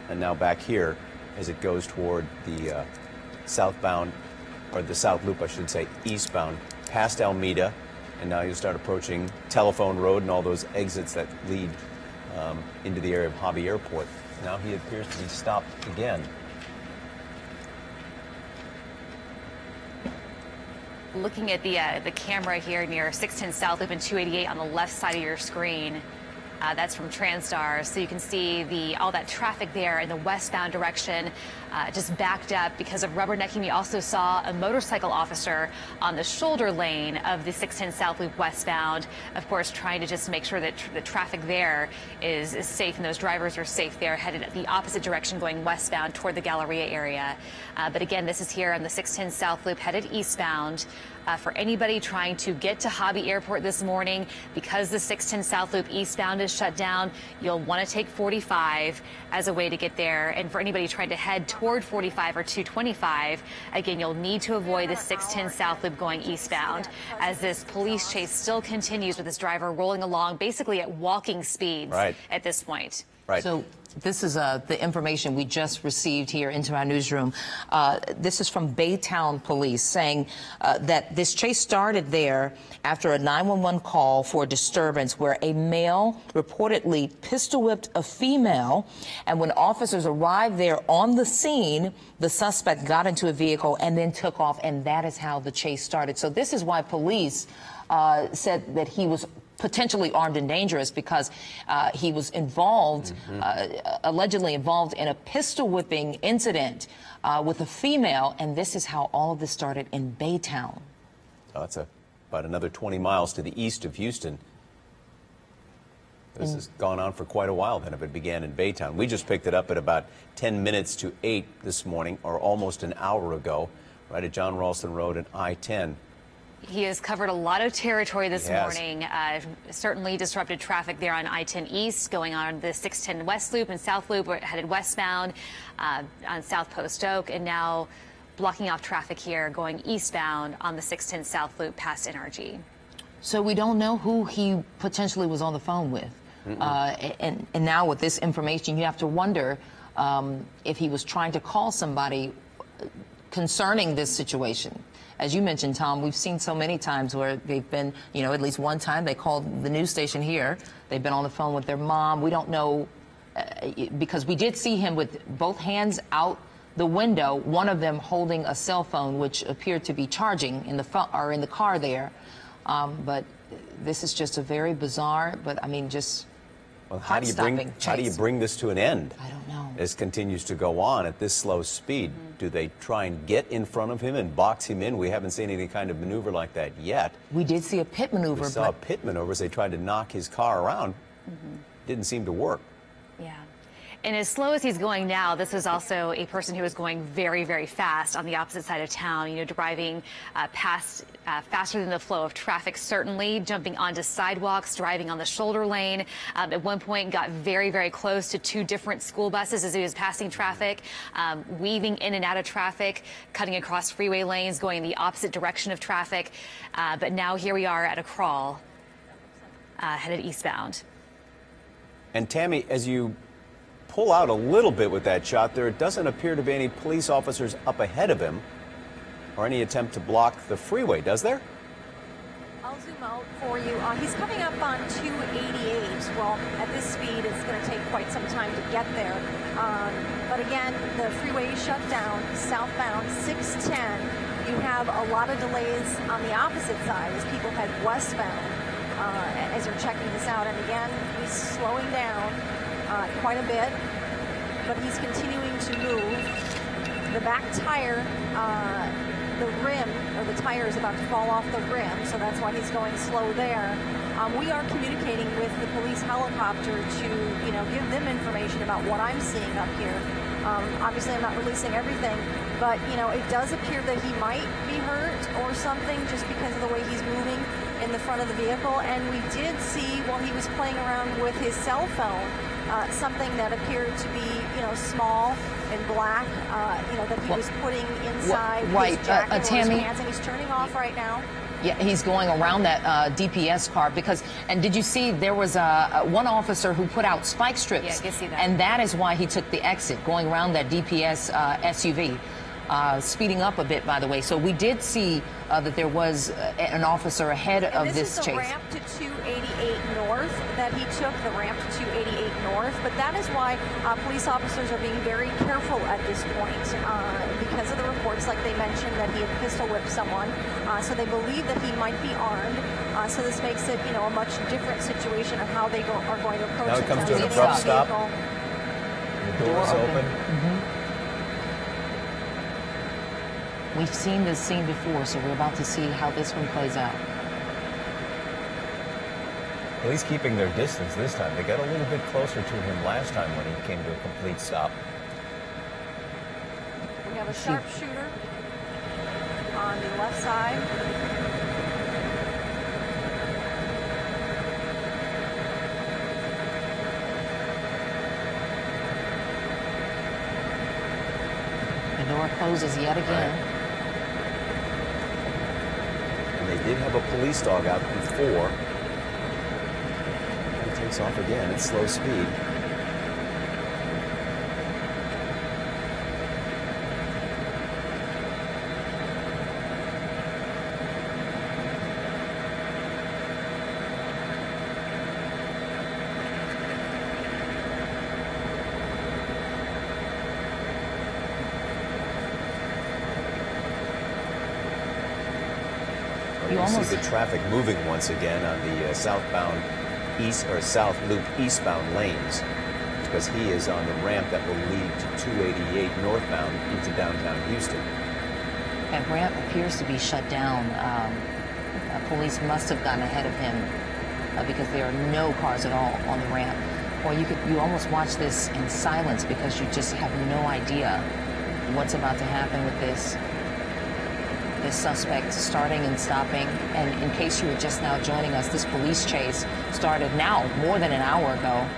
S2: and now back here as it goes toward the uh, southbound, or the South Loop, I should say, eastbound, past Alameda, and now you start approaching Telephone Road and all those exits that lead um, into the area of Hobby Airport. Now he appears to be stopped again.
S4: looking at the uh, the camera here near 610 South Loop and 288 on the left side of your screen. Uh, that's from TranStar, so you can see the all that traffic there in the westbound direction, uh, just backed up because of rubbernecking. We also saw a motorcycle officer on the shoulder lane of the 610 South Loop westbound, of course, trying to just make sure that tr- the traffic there is, is safe and those drivers are safe there, headed the opposite direction, going westbound toward the Galleria area. Uh, but again, this is here on the 610 South Loop, headed eastbound. Uh, for anybody trying to get to Hobby Airport this morning. Because the 610 South Loop eastbound is shut down, you'll want to take 45 as a way to get there. And for anybody trying to head toward 45 or 225, again, you'll need to avoid the 610 South Loop going eastbound as this police chase still continues with this driver rolling along basically at walking speeds
S2: Right.
S4: at this point.
S2: Right.
S1: So this is uh, the information we just received here into our newsroom. Uh, this is from Baytown Police saying uh, that this chase started there after a 911 call for a disturbance where a male reportedly pistol whipped a female. And when officers arrived there on the scene, the suspect got into a vehicle and then took off. And that is how the chase started. So this is why police uh, said that he was potentially armed and dangerous because uh, he was involved, uh, allegedly involved in a pistol whipping incident uh, with a female, and this is how all of this started in Baytown.
S2: Oh, that's a, about another 20 miles to the east of Houston. This has gone on for quite a while then if it began in Baytown. We just picked it up at about 10 minutes to 8 this morning, or almost an hour ago, right at John Ralston Road and I-10.
S4: He has covered a lot of territory this
S2: He has.
S4: morning. Uh, certainly disrupted traffic there on I-10 East, going on the 610 West Loop and South Loop, headed westbound uh, on South Post Oak, and now blocking off traffic here going eastbound on the 610 South Loop past NRG.
S1: So we don't know who he potentially was on the phone with. Uh, and, and now with this information, you have to wonder um, if he was trying to call somebody concerning this situation. As you mentioned, Tom, we've seen so many times where they've been, you know, at least one time they called the news station here. They've been on the phone with their mom. We don't know uh, because we did see him with both hands out the window, one of them holding a cell phone, which appeared to be charging in the phone or in the car there. Um, but this is just a very bizarre, but I mean, just
S2: Well, how do you bring
S1: Heart-stopping
S2: how do you bring this to an end?
S1: I don't know.
S2: This continues to go on at this slow speed. Do they try and get in front of him and box him in? We haven't seen any kind of maneuver like that yet.
S1: we did see a pit maneuver,
S2: We saw
S1: but
S2: pit maneuvers. They tried to knock his car around. Mm-hmm. Didn't seem to work.
S4: Yeah. And as slow as he's going now, this is also a person who is going very, very fast on the opposite side of town, you know, driving uh, past uh, faster than the flow of traffic, certainly, jumping onto sidewalks, driving on the shoulder lane. Um, at one point, got very, very close to two different school buses as he was passing traffic, um, weaving in and out of traffic, cutting across freeway lanes, going in the opposite direction of traffic. Uh, but now here we are at a crawl, uh, headed eastbound.
S2: And Tammy, as you pull out a little bit with that shot, there doesn't appear to be any police officers up ahead of him or any attempt to block the freeway, does there?
S3: I'll zoom out for you. Uh, he's coming up on 288. Well, at this speed, it's going to take quite some time to get there. Um, but again, the freeway is shut down, southbound 610. You have a lot of delays on the opposite side as people head westbound uh, as they're checking this out. And again, he's slowing down uh, quite a bit, but he's continuing to move. The back tire, uh, the rim, or the tire is about to fall off the rim, so that's why he's going slow there. Um, we are communicating with the police helicopter to, you know, give them information about what I'm seeing up here. Um, obviously, I'm not releasing everything, but you know, it does appear that he might be hurt or something just because of the way he's moving in the front of the vehicle. And we did see while he was playing around with his cell phone uh, something that appeared to be, you know, small and black. Uh, you know, that he
S1: Well,
S3: was putting inside
S1: right, uh,
S3: his jacket
S1: uh,
S3: or his pants, and he's turning off right now.
S1: Yeah, he's going around that uh, DPS car because. And did you see there was uh, one officer who put out spike strips?
S4: Yeah, I did see that.
S1: And that is why he took the exit, going around that DPS uh, SUV. Uh, speeding up a bit, by the way. So we did see uh, that there was uh, an officer ahead
S3: And
S1: of
S3: this,
S1: this
S3: is the
S1: chase.
S3: ramp to 288 North that he took, the ramp to 288 North. But that is why uh, police officers are being very careful at this point uh, because of the reports, like they mentioned, that he had pistol whipped someone. Uh, so they believe that he might be armed. Uh, so this makes it, you know, a much different situation of how they go, are going to approach
S2: Now
S3: it.
S2: it comes to an abrupt
S3: out of the
S2: stop. The door's
S1: Door
S2: open.
S1: open. We've seen this scene before, so we're about to see how this one plays out.
S2: At least keeping their distance this time. They got a little bit closer to him last time when he came to a complete stop.
S3: We have a sharpshooter on the left side.
S1: The door closes yet again.
S2: Did have a police dog out before. It takes off again at slow speed. The traffic moving once again on the uh, southbound east or south loop eastbound lanes because he is on the ramp that will lead to 288 northbound into downtown Houston.
S1: That ramp appears to be shut down. Um, uh, police must have gotten ahead of him uh, because there are no cars at all on the ramp. Or you could you almost watch this in silence because you just have no idea what's about to happen with this suspect starting and stopping. And in case you were just now joining us, this police chase started now more than an hour ago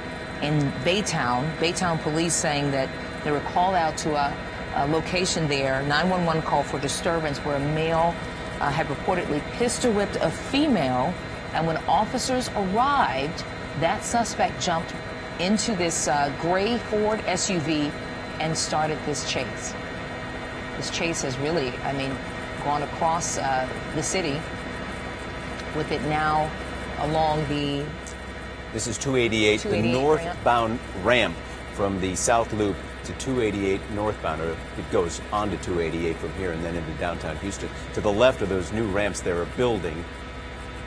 S1: in Baytown. Baytown police saying that they were called out to a, a location there, 911 call for disturbance where a male uh, had reportedly pistol whipped a female. And when officers arrived, that suspect jumped into this uh, gray Ford SUV and started this chase this chase has really, I mean, gone across uh, the city with it now along the
S2: This is 288,
S1: 288
S2: the northbound ramp from the south loop to 288 northbound, or it goes on to 288 from here and then into downtown Houston. To the left of those new ramps they're building,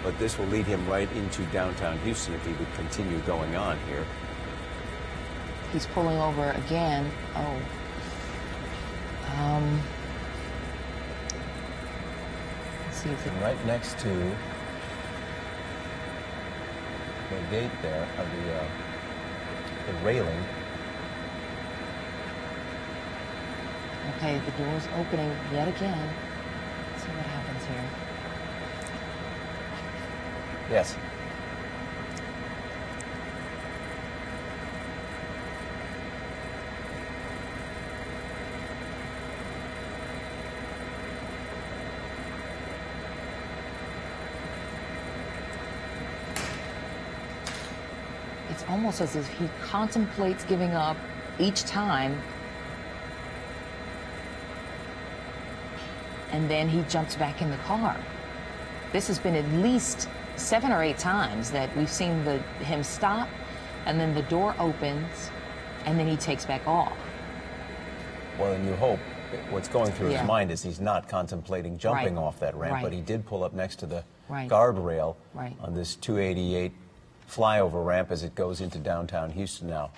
S2: but this will lead him right into downtown Houston if he would continue going on here.
S1: he's pulling over again. Oh. Um, let's see if it,
S2: And right next to the gate there, of the, uh, the railing,
S1: okay, the door's opening yet again. Let's see what happens here.
S2: yes.
S1: Almost as if he contemplates giving up each time. And then he jumps back in the car. This has been at least seven or eight times that we've seen the, him stop, and then the door opens, and then he takes back off.
S2: Well, and you hope what's going through
S1: Yeah.
S2: his mind is he's not contemplating jumping
S1: Right.
S2: off that ramp,
S1: Right.
S2: but he did pull up next to the
S1: Right.
S2: guardrail
S1: Right.
S2: on this 288 flyover ramp as it goes into downtown Houston now.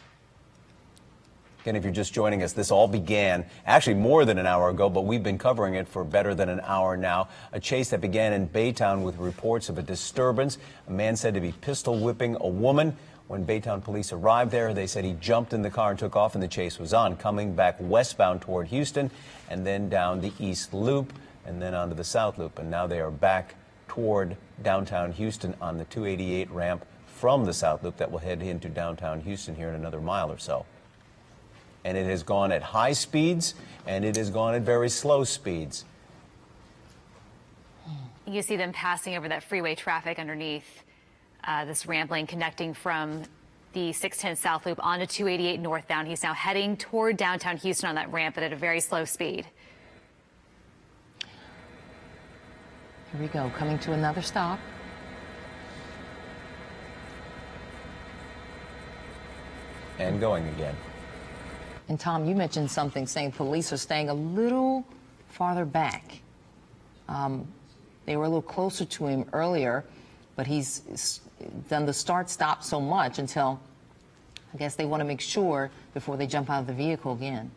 S2: Again, if you're just joining us, this all began actually more than an hour ago, but we've been covering it for better than an hour now. A chase that began in Baytown with reports of a disturbance. A man said to be pistol whipping a woman. When Baytown police arrived there, they said he jumped in the car and took off, and the chase was on, coming back westbound toward Houston, and then down the East Loop, and then onto the South Loop. And now they are back toward downtown Houston on the 288 ramp from the South Loop that will head into downtown Houston here in another mile or so and it has gone at high speeds and it has gone at very slow speeds.
S4: You see them passing over that freeway traffic underneath uh, this ramp lane connecting from the 610 South Loop onto 288 northbound. He's now heading toward downtown Houston on that ramp, but at a very slow speed.
S1: Here we go, coming to another stop.
S2: And going again.
S1: And Tom, you mentioned something saying police are staying a little farther back. Um, they were a little closer to him earlier, but he's done the start stop so much until I guess they want to make sure before they jump out of the vehicle again.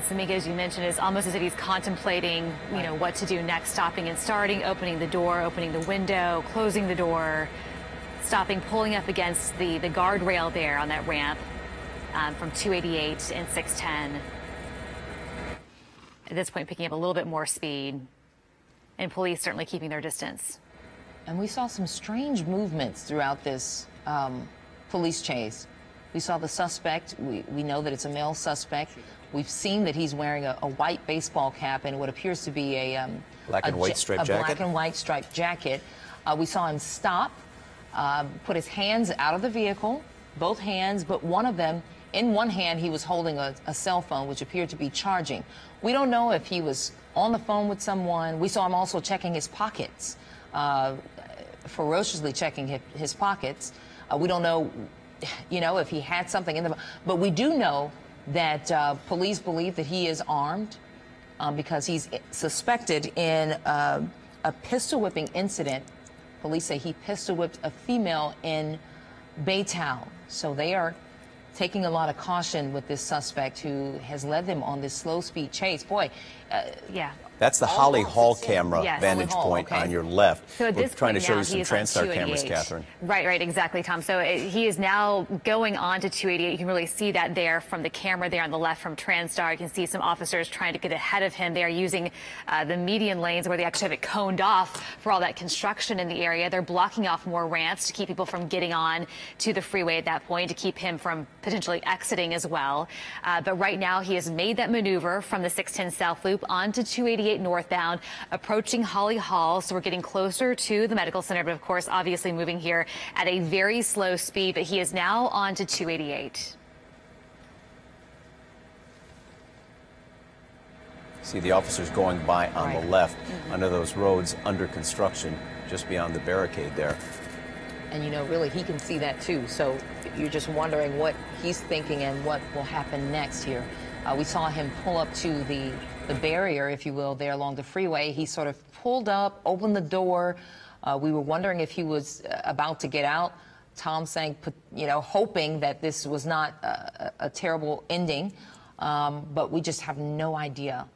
S4: And Samica, as you mentioned, is almost as if he's contemplating, you know, what to do next, stopping and starting, opening the door, opening the window, closing the door, stopping, pulling up against the, the guardrail there on that ramp um, from 288 and 610. At this point, picking up a little bit more speed. and police certainly keeping their distance.
S1: And we saw some strange movements throughout this um, police chase. We saw the suspect. We, we know that it's a male suspect. We've seen that he's wearing a, a white baseball cap and what appears to be a um,
S2: black and
S1: a,
S2: white striped
S1: a
S2: jacket.
S1: black and white striped jacket. Uh, we saw him stop, uh, put his hands out of the vehicle, both hands, but one of them, in one hand, he was holding a, a cell phone, which appeared to be charging. We don't know if he was on the phone with someone. We saw him also checking his pockets, uh, ferociously checking his, his pockets. Uh, we don't know, you know, if he had something in the. but we do know that uh, police believe that he is armed um, because he's suspected in uh, a pistol whipping incident. Police say he pistol whipped a female in Baytown. So they are taking a lot of caution with this suspect who has led them on this slow speed chase. Boy, uh,
S4: yeah.
S2: That's the Holly Hall camera
S4: Yes.
S2: vantage
S1: Hall,
S2: point
S1: okay.
S2: on your left.
S4: So
S2: We're trying to show you some TranStar cameras, Catherine.
S4: Right, right, exactly, Tom. So uh, he is now going on to 288. You can really see that there from the camera there on the left from TranStar. You can see some officers trying to get ahead of him. They are using uh, the median lanes where they actually have it coned off for all that construction in the area. They're blocking off more ramps to keep people from getting on to the freeway at that point, to keep him from potentially exiting as well. Uh, but right now, he has made that maneuver from the 610 South Loop onto 288 northbound, approaching Holly Hall. So we're getting closer to the medical center, but of course, obviously moving here at a very slow speed. But he is now on to 288.
S2: See the officers going by on
S1: Right.
S2: the left under those roads under construction just beyond the barricade there.
S1: and you know, really, he can see that too. So you're just wondering what he's thinking and what will happen next here. Uh, we saw him pull up to the, the barrier, if you will, there along the freeway. He sort of pulled up, opened the door. Uh, we were wondering if he was uh, about to get out. Tom saying, you know, hoping that this was not a, a a terrible ending. Um, but we just have no idea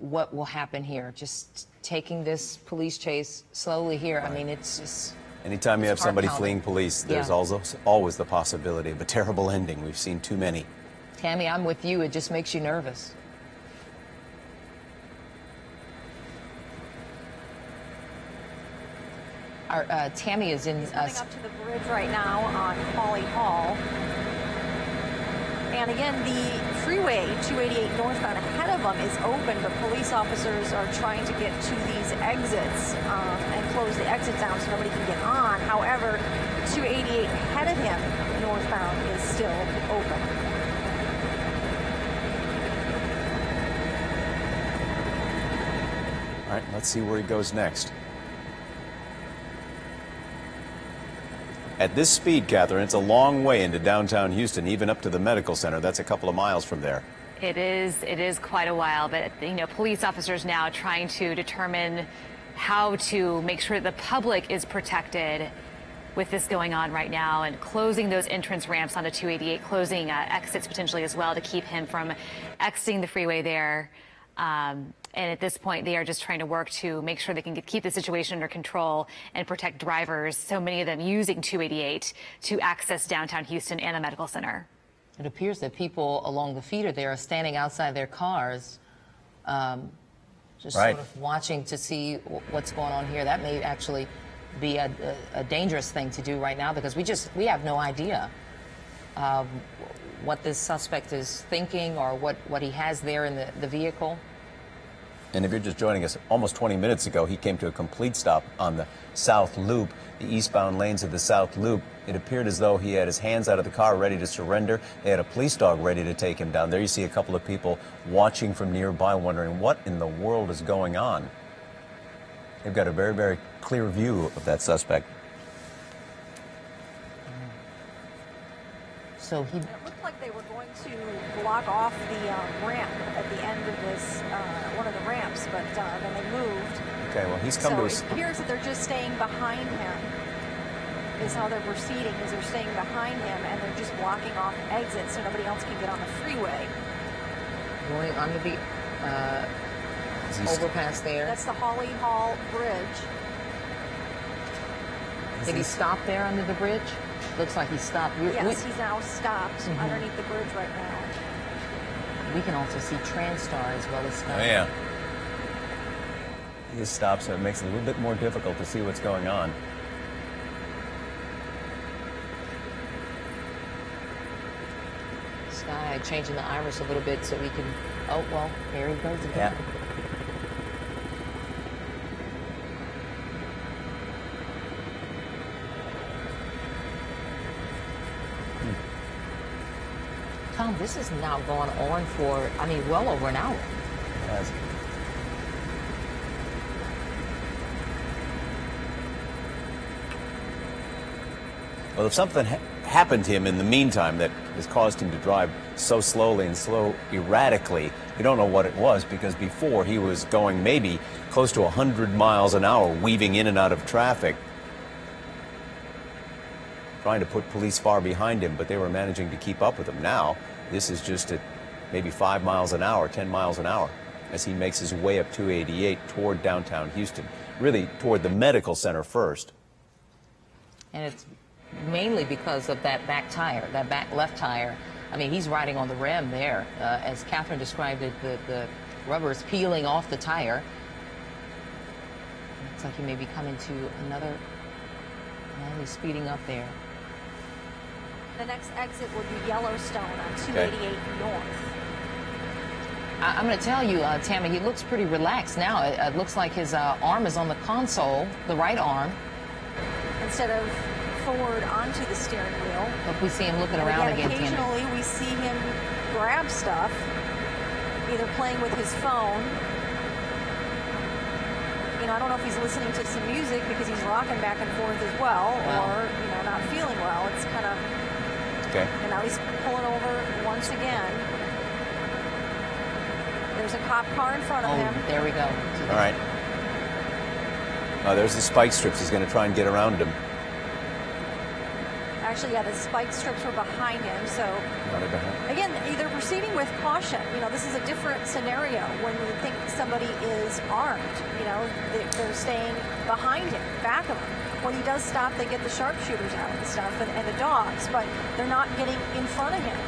S1: what will happen here. Just taking this police chase slowly here. I mean, it's just.
S2: Anytime you have somebody fleeing police, there's
S1: Yeah.
S2: also always the possibility of a terrible ending. We've seen too many.
S1: Tammy, I'm with you. It just makes you nervous. Our, uh, Tammy is in.
S3: He's
S1: Uh,
S3: coming up to the bridge right now on Holly Hall. And again, the freeway 288 northbound ahead of them is open, but police officers are trying to get to these exits um, and close the exit down so nobody can get on. However, 288 ahead of him northbound is still open.
S2: All right, let's see where he goes next. At this speed, Catherine, it's a long way into downtown Houston, even up to the medical center. That's a couple of miles from there.
S4: It is. It is quite a while, but you know, police officers now trying to determine how to make sure the public is protected with this going on right now, and closing those entrance ramps onto 288, closing uh, exits potentially as well to keep him from exiting the freeway there. Um, and at this point, they are just trying to work to make sure they can get, keep the situation under control and protect drivers. So many of them using 288 to access downtown Houston and the medical center.
S1: it appears that people along the feeder there are standing outside their cars, um, just
S2: Right.
S1: sort of watching to see what's going on here. That may actually be a, a, a dangerous thing to do right now because we just we have no idea um, what this suspect is thinking or what, what he has there in the, the vehicle.
S2: And if you're just joining us, almost 20 minutes ago, he came to a complete stop on the South Loop, the eastbound lanes of the South Loop. It appeared as though he had his hands out of the car ready to surrender. They had a police dog ready to take him down. There you see a couple of people watching from nearby, wondering what in the world is going on. They've got a very, very clear view of that suspect.
S1: So he
S3: It looked like they were going to block off the um, ramp at the end of this, uh, one of the ramps, but uh, then they moved.
S2: Okay, well, he's come
S3: so
S2: to
S3: it
S2: us.
S3: appears that they're just staying behind him. Is how they're proceeding. Is they're staying behind him and they're just blocking off exits so nobody else can get on the freeway.
S1: going under the uh, overpass there.
S3: That's the Holly Hall Bridge.
S1: Did he stop there under the bridge? Looks like he stopped. We,
S3: Yes,
S1: we-
S3: he's now stopped
S2: Mm-hmm.
S3: underneath the bridge right now.
S1: We can also see TranStar as well as Sky.
S2: Oh, yeah. He just stops, so it makes it a little bit more difficult to see what's going on.
S1: Sky changing the iris a little bit so we can. Oh well, there he goes again.
S2: Yeah.
S1: This has now gone on for, I mean, well over an hour.
S2: Yes. Well, if something ha- happened to him in the meantime that has caused him to drive so slowly and so erratically, you don't know what it was because before he was going maybe close to 100 miles an hour, weaving in and out of traffic, trying to put police far behind him, but they were managing to keep up with him. Now, this is just at maybe 5 miles an hour, 10 miles an hour as he makes his way up 288 toward downtown Houston, really toward the medical center first.
S1: And it's mainly because of that back tire, that back left tire. I mean, he's riding on the rim there. Uh, as Catherine described it, the, the rubber is peeling off the tire. Looks like he may be coming to another. He's speeding up there.
S3: The next exit will be Yellowstone on 288 North.
S1: I, am going to tell you, uh, Tammy, he looks pretty relaxed now. It, it looks like his uh, arm is on the console, the right arm.
S3: Instead of forward onto the steering wheel.
S1: Look, we see him looking
S3: And
S1: around
S3: again,
S1: again,
S3: occasionally
S1: Tammy.
S3: we see him grab stuff, either playing with his phone. You know, I don't know if he's listening to some music because he's rocking back and forth as well,
S1: Wow.
S3: or you know, not feeling well. It's kind of.
S2: Okay.
S3: And now he's pulling over once again. There's a cop car in front of
S1: Oh,
S3: him.
S1: there we go.
S2: All right. Oh, there's the spike strips. He's going to try and get around him.
S3: Actually, yeah, the spike strips were behind him, so
S2: Not a behind.
S3: Again, they're proceeding with caution. You know, this is a different scenario when you think somebody is armed. You know, they're staying behind him, back of him. When he does stop, they get the sharpshooters out and stuff and, and the dogs, but they're not getting in front of him.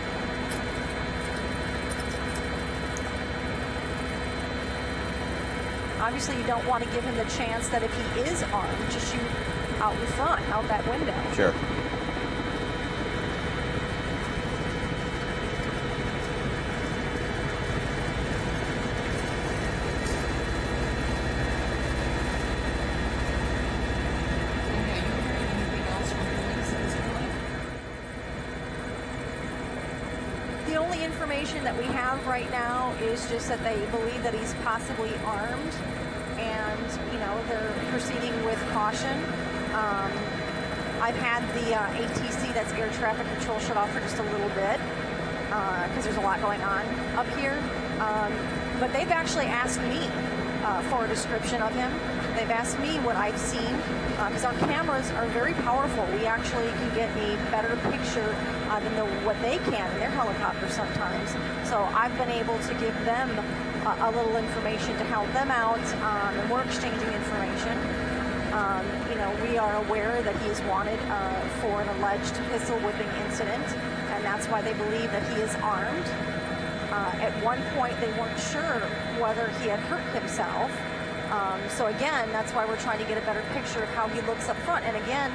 S3: Obviously, you don't want to give him the chance that if he is armed, to shoot out in front, out that window.
S2: Sure.
S3: The only information that we have right now is just that they believe that he's possibly armed, and you know they're proceeding with caution. Um, I've had the uh, ATC, that's air traffic control, shut off for just a little bit because there's a lot going on up here. Um, but they've actually asked me uh, for a description of him. They've asked me what I've seen because our cameras are very powerful. We actually can get a better picture uh, than the, what they can in their helicopter sometimes. So I've been able to give them a, a little information to help them out, um, and we're exchanging information. Um, you know, we are aware that he is wanted uh, for an alleged pistol whipping incident, and that's why they believe that he is armed. Uh, at one point, they weren't sure whether he had hurt himself. Um, so again, that's why we're trying to get a better picture of how he looks up front. And again,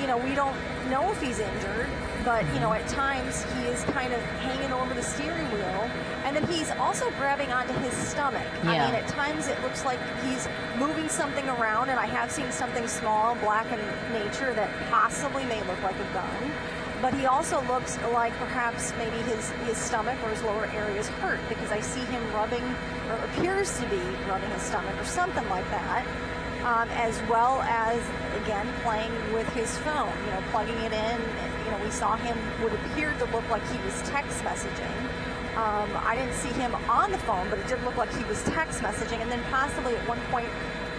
S3: you know, we don't know if he's injured, but you know, at times he is kind of hanging over the steering wheel, and then he's also grabbing onto his stomach. I mean, at times it looks like he's moving something around, and I have seen something small, black in nature, that possibly may look like a gun. But he also looks like perhaps maybe his, his stomach or his lower area is hurt because I see him rubbing, or appears to be rubbing his stomach or something like that. Um, as well as, again, playing with his phone, you know, plugging it in. You know, we saw him, would appear to look like he was text messaging. Um, I didn't see him on the phone, but it did look like he was text messaging, and then possibly at one point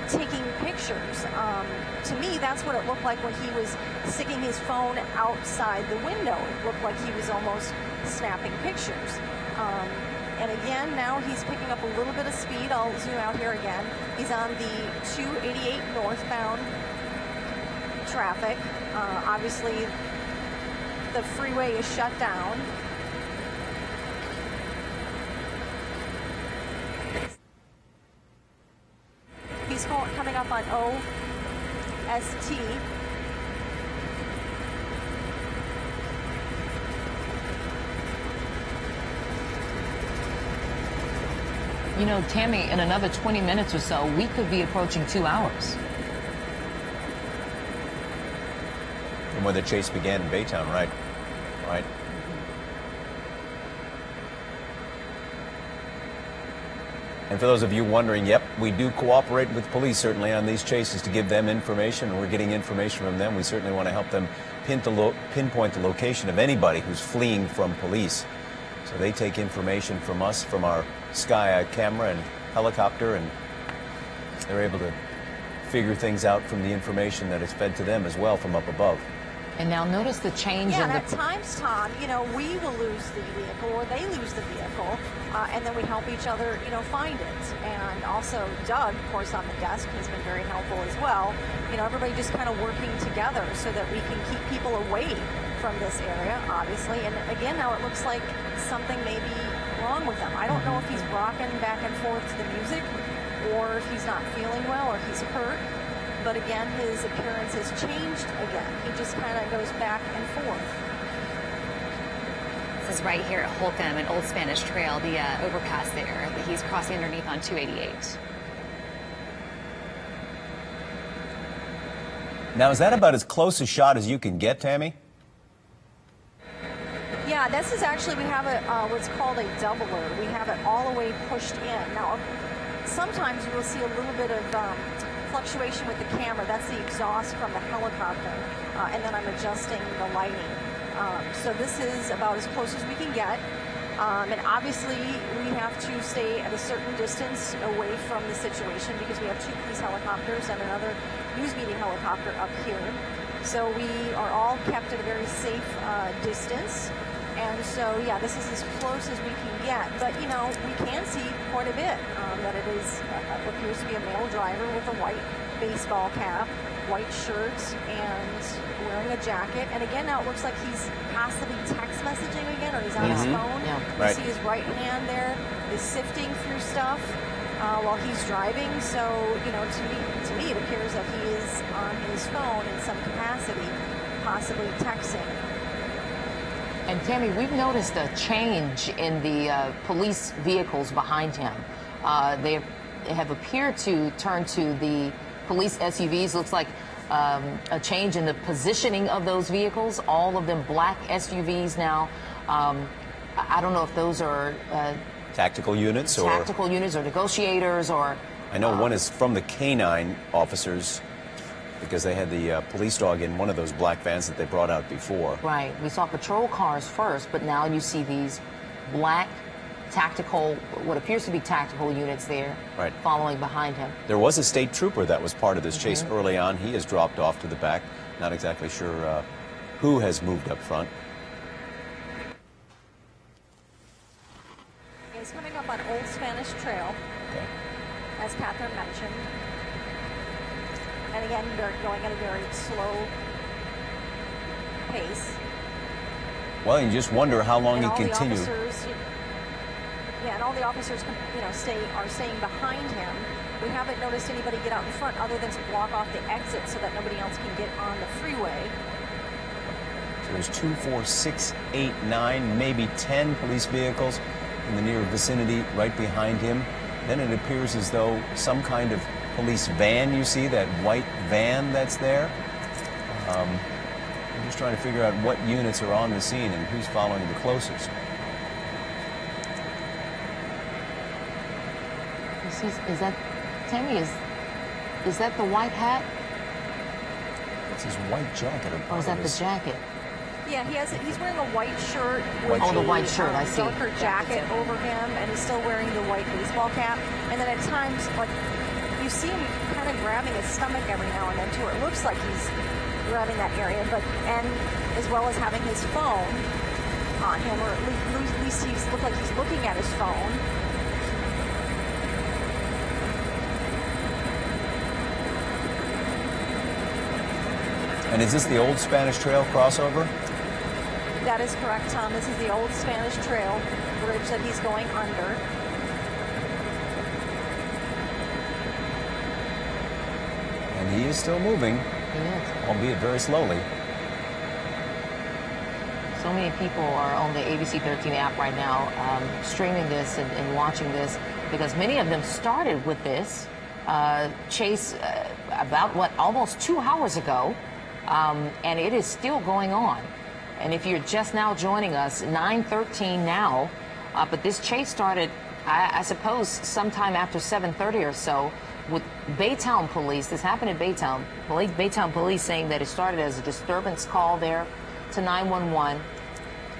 S3: taking pictures. Um, to me, that's what it looked like when he was sticking his phone outside the window. It looked like he was almost snapping pictures. Um, and again, now he's picking up a little bit of speed. I'll zoom out here again. He's on the 288 northbound traffic. Uh, obviously, the freeway is shut down. He's he's coming up on OST.
S1: You know, Tammy, in another 20 minutes or so, we could be approaching two hours.
S2: From when the chase began in Baytown, right? Right. And for those of you wondering, yep, we do cooperate with police certainly on these chases to give them information, and we're getting information from them. We certainly want to help them pin pinpoint the location of anybody who's fleeing from police. So they take information from us, from our Sky camera and helicopter, and they're able to figure things out from the information that is fed to them as well from up above.
S1: And now notice the change
S3: yeah,
S1: in
S3: the...
S1: at
S3: times, Tom, you know, we will lose the vehicle or they lose the vehicle, uh, and then we help each other, you know, find it. And also Doug, of course, on the desk has been very helpful as well. You know, everybody just kind of working together so that we can keep people away from this area, obviously. And again, now it looks like something may be wrong with him. I don't know if he's rocking back and forth to the music or if he's not feeling well or he's hurt but again, his appearance has changed again. He just kind of goes back and forth.
S4: This is right here at Holcombe and Old Spanish Trail, the uh, overpass there that he's crossing underneath on 288.
S2: Now, is that about as close a shot as you can get, Tammy?
S3: Yeah, this is actually, we have a, uh, what's called a doubler. We have it all the way pushed in. Now, sometimes you will see a little bit of um, fluctuation with the camera. That's the exhaust from the helicopter. Uh, and then I'm adjusting the lighting. Um, so this is about as close as we can get. Um, and obviously, we have to stay at a certain distance away from the situation because we have two police helicopters and another news media helicopter up here. So we are all kept at a very safe uh, distance. And so, yeah, this is as close as we can get. But, you know, we can see quite a bit um, that it is, uh, appears to be a male driver with a white baseball cap, white shirt, and wearing a jacket. And again, now it looks like he's possibly text messaging again, or he's on his
S1: Mhm.
S3: phone.
S1: Yeah.
S3: You
S2: Right.
S3: see his right hand there is sifting through stuff uh, while he's driving. So, you know, to me, to me, it appears that he is on his phone in some capacity, possibly texting.
S1: And Tammy, we've noticed a change in the uh, police vehicles behind him. Uh, they have appeared to turn to the police SUVs. Looks like um, a change in the positioning of those vehicles. All of them black SUVs now. Um, I don't know if those are uh,
S2: Tactical units or.
S1: tactical units or negotiators or.
S2: I know one is from the canine officers because they had the uh, police dog in one of those black vans that they brought out before.
S1: Right. We saw patrol cars first, but now you see these black tactical, what appears to be tactical units there,
S2: Right.
S1: following behind him.
S2: There was a state trooper that was part of this chase early on. He has dropped off to the back. Not exactly sure uh, who has moved up front.
S3: He's coming up on Old Spanish Trail,
S2: Okay.
S3: as Catherine mentioned. And again, they're going at a very slow pace.
S2: Well, you just wonder how long
S3: and
S2: he
S3: all
S2: continued.
S3: officers, yeah, and all the officers, you know, stay are staying behind him. We haven't noticed anybody get out in front other than to block off the exit so that nobody else can get on the freeway.
S2: So there's two, four, six, eight, nine, maybe ten police vehicles in the near vicinity right behind him. Then it appears as though some kind of police van, you see, that white van that's there. Um, I'm just trying to figure out what units are on the scene and who's following the closest.
S1: Is, is that, Tammy, is, is that the white hat
S2: It's his white jacket or
S1: or is that the jacket?
S3: Yeah, he has. A, He's wearing a white shirt with
S1: Oh, the
S3: a,
S1: white shirt,
S3: um,
S1: I see.
S3: darker jacket over him, and he's still wearing the white baseball cap. And then at times, like you see him kind of grabbing his stomach every now and then too. It looks like he's grabbing that area, but and as well as having his phone on him, or at least, he's looked like he's looking at his phone.
S2: And is this the old Spanish Trail crossover?
S3: That is correct, Tom. This is the old Spanish Trail bridge that he's going under.
S2: He is still moving,
S1: He is.
S2: albeit very slowly.
S1: So many people are on the ABC 13 app right now, um, streaming this and, and, watching this because many of them started with this uh, chase uh, about what almost two hours ago, um, and it is still going on. And if you're just now joining us, 9:13 now, uh, but this chase started, I, I suppose, sometime after 7:30 or so with Baytown police. This happened in Baytown. Baytown police saying that it started as a disturbance call there to 911,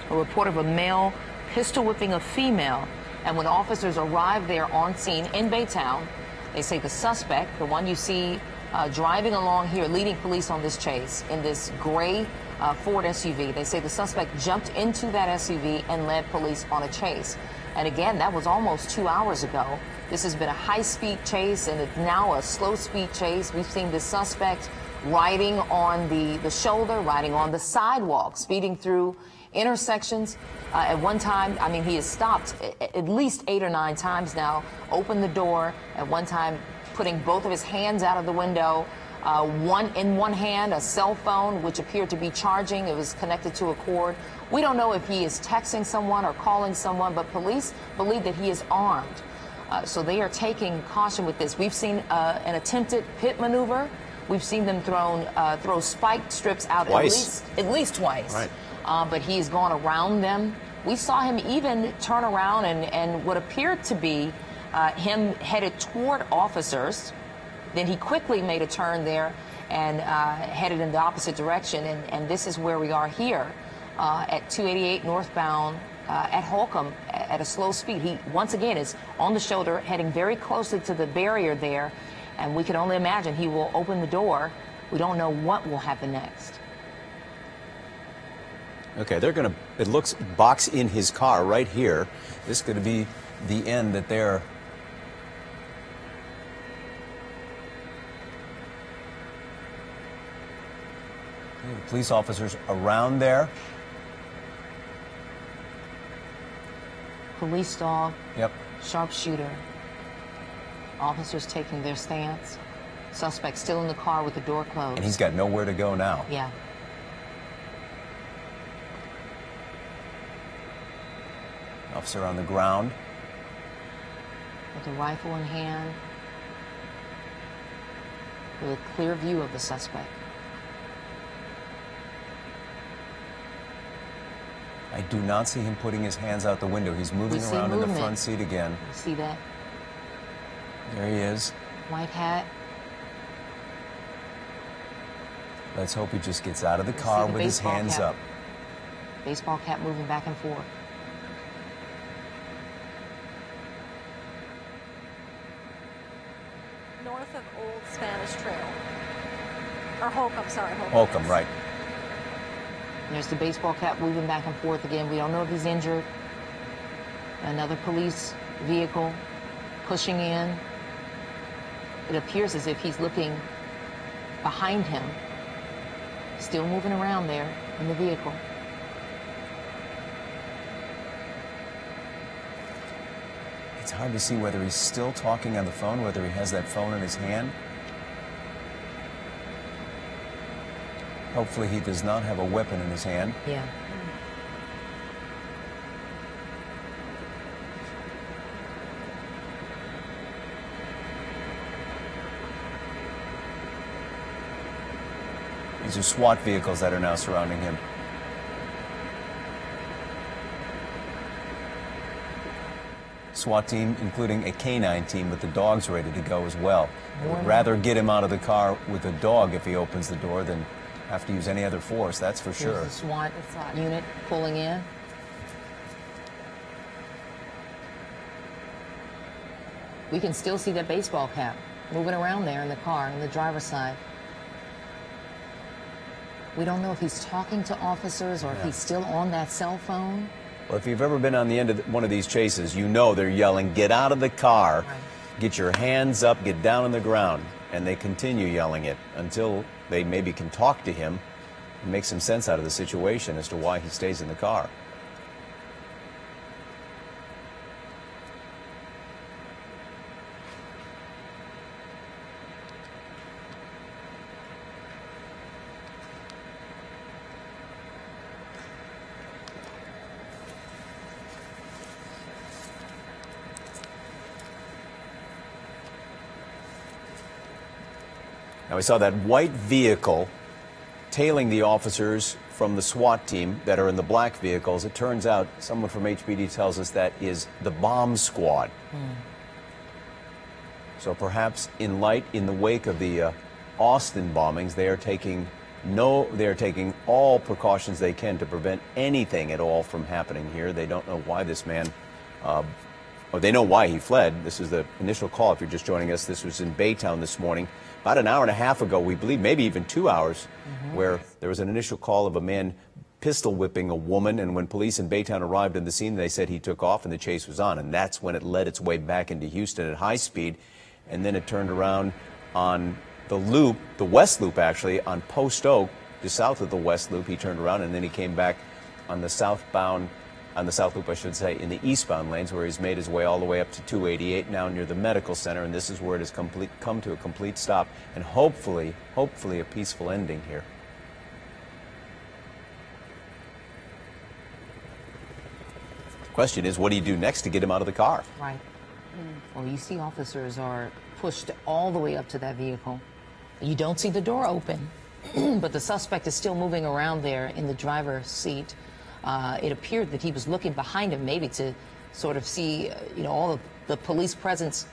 S1: a report of a male pistol whipping a female. And when officers arrived there on scene in Baytown, they say the suspect, the one you see uh, driving along here, leading police on this chase in this gray uh, Ford SUV, they say the suspect jumped into that SUV and led police on a chase. And again, that was almost two hours ago. This has been a high speed chase and it's now a slow speed chase. We've seen the suspect riding on the, the shoulder, riding on the sidewalk, speeding through intersections. Uh, at one time, I mean, he has stopped at least eight or nine times now, opened the door, at one time putting both of his hands out of the window. Uh, one in one hand, a cell phone which appeared to be charging. It was connected to a cord. We don't know if he is texting someone or calling someone, but police believe that he is armed. Uh, so they are taking caution with this. We've seen uh, an attempted pit maneuver. We've seen them thrown uh, throw spike strips out
S2: twice.
S1: at least at least twice.
S2: Right.
S1: Uh, but he's gone around them. We saw him even turn around and, and what appeared to be uh, him headed toward officers. Then he quickly made a turn there and uh, headed in the opposite direction. And, and this is where we are here at 288 northbound uh, at Holcombe at a slow speed. He once again is on the shoulder, heading very closely to the barrier there, and we can only imagine he will open the door. We don't know what will happen next.
S2: Okay, they're going to, it looks, box in his car right here. This is going to be the end that they're. Police officers around there.
S1: Police dog.
S2: Yep.
S1: Sharpshooter. Officers taking their stance. Suspect still in the car with the door closed.
S2: And he's got nowhere to go now.
S1: Yeah.
S2: Officer on the ground.
S1: With a rifle in hand. With a clear view of the suspect.
S2: I do not see him putting his hands out the window. He's moving around in the front seat again.
S1: You see that?
S2: There he is.
S1: White hat.
S2: Let's hope he just gets out of the you car the with his hands
S1: cap.
S2: up.
S1: Baseball cap moving back and forth.
S3: North of Old Spanish Trail. Or Holcombe, sorry. Holcombe,
S2: Holcombe
S3: yes.
S1: There's the baseball cap moving back and forth again. We don't know if he's injured. Another police vehicle pushing in. It appears as if he's looking behind him, still moving around there in the vehicle.
S2: It's hard to see whether he's still talking on the phone, whether he has that phone in his hand. Hopefully he does not have a weapon in his hand.
S1: Yeah.
S2: These are SWAT vehicles that are now surrounding him. SWAT team, including a canine team with the dogs ready to go as well. Would rather get him out of the car with a dog if he opens the door than have to use any other force, that's for sure.
S1: The SWAT unit pulling in. We can still see that baseball cap moving around there in the car on the driver's side. We don't know if he's talking to officers or yeah. if he's still on that cell phone.
S2: Well, if you've ever been on the end of one of these chases, you know they're yelling, get out of the car, right. get your hands up, get down on the ground. And they continue yelling it until they maybe can talk to him and make some sense out of the situation as to why he stays in the car. Now we saw that white vehicle tailing the officers from the SWAT team that are in the black vehicles. It turns out someone from HPD tells us that is the bomb squad. So perhaps in light, in the wake of the uh, Austin bombings, they are taking no, they are taking all precautions they can to prevent anything at all from happening here. They don't know why this man, uh, or they know why he fled. This is the initial call. If you're just joining us, this was in Baytown this morning, about an hour and a half ago, we believe, maybe even two hours, where there was an initial call of a man pistol whipping a woman. And when police in Baytown arrived on the scene, they said he took off and the chase was on. And that's when it led its way back into Houston at high speed. And then it turned around on the loop, the West Loop actually, on Post Oak, just south of the West Loop. He turned around and then he came back on the southbound, on the South Loop, I should say, in the eastbound lanes where he's made his way all the way up to 288 now near the medical center. And this is where it has complete, come to a complete stop and hopefully, hopefully a peaceful ending here. The question is, what do you do next to get him out of the car?
S1: Right. Mm. Well, you see officers are pushed all the way up to that vehicle. You don't see the door open, (clears throat) but the suspect is still moving around there in the driver's seat. Uh, it appeared that he was looking behind him, maybe to sort of see, uh, you know, all of the police presence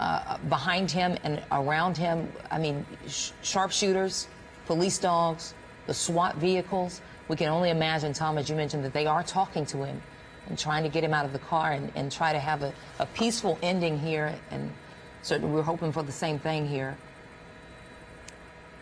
S1: uh, behind him and around him. I mean, sh- sharpshooters, police dogs, the SWAT vehicles. We can only imagine, Tom, as you mentioned, that they are talking to him and trying to get him out of the car and, and try to have a, a peaceful ending here. And certainly we're hoping for the same thing here.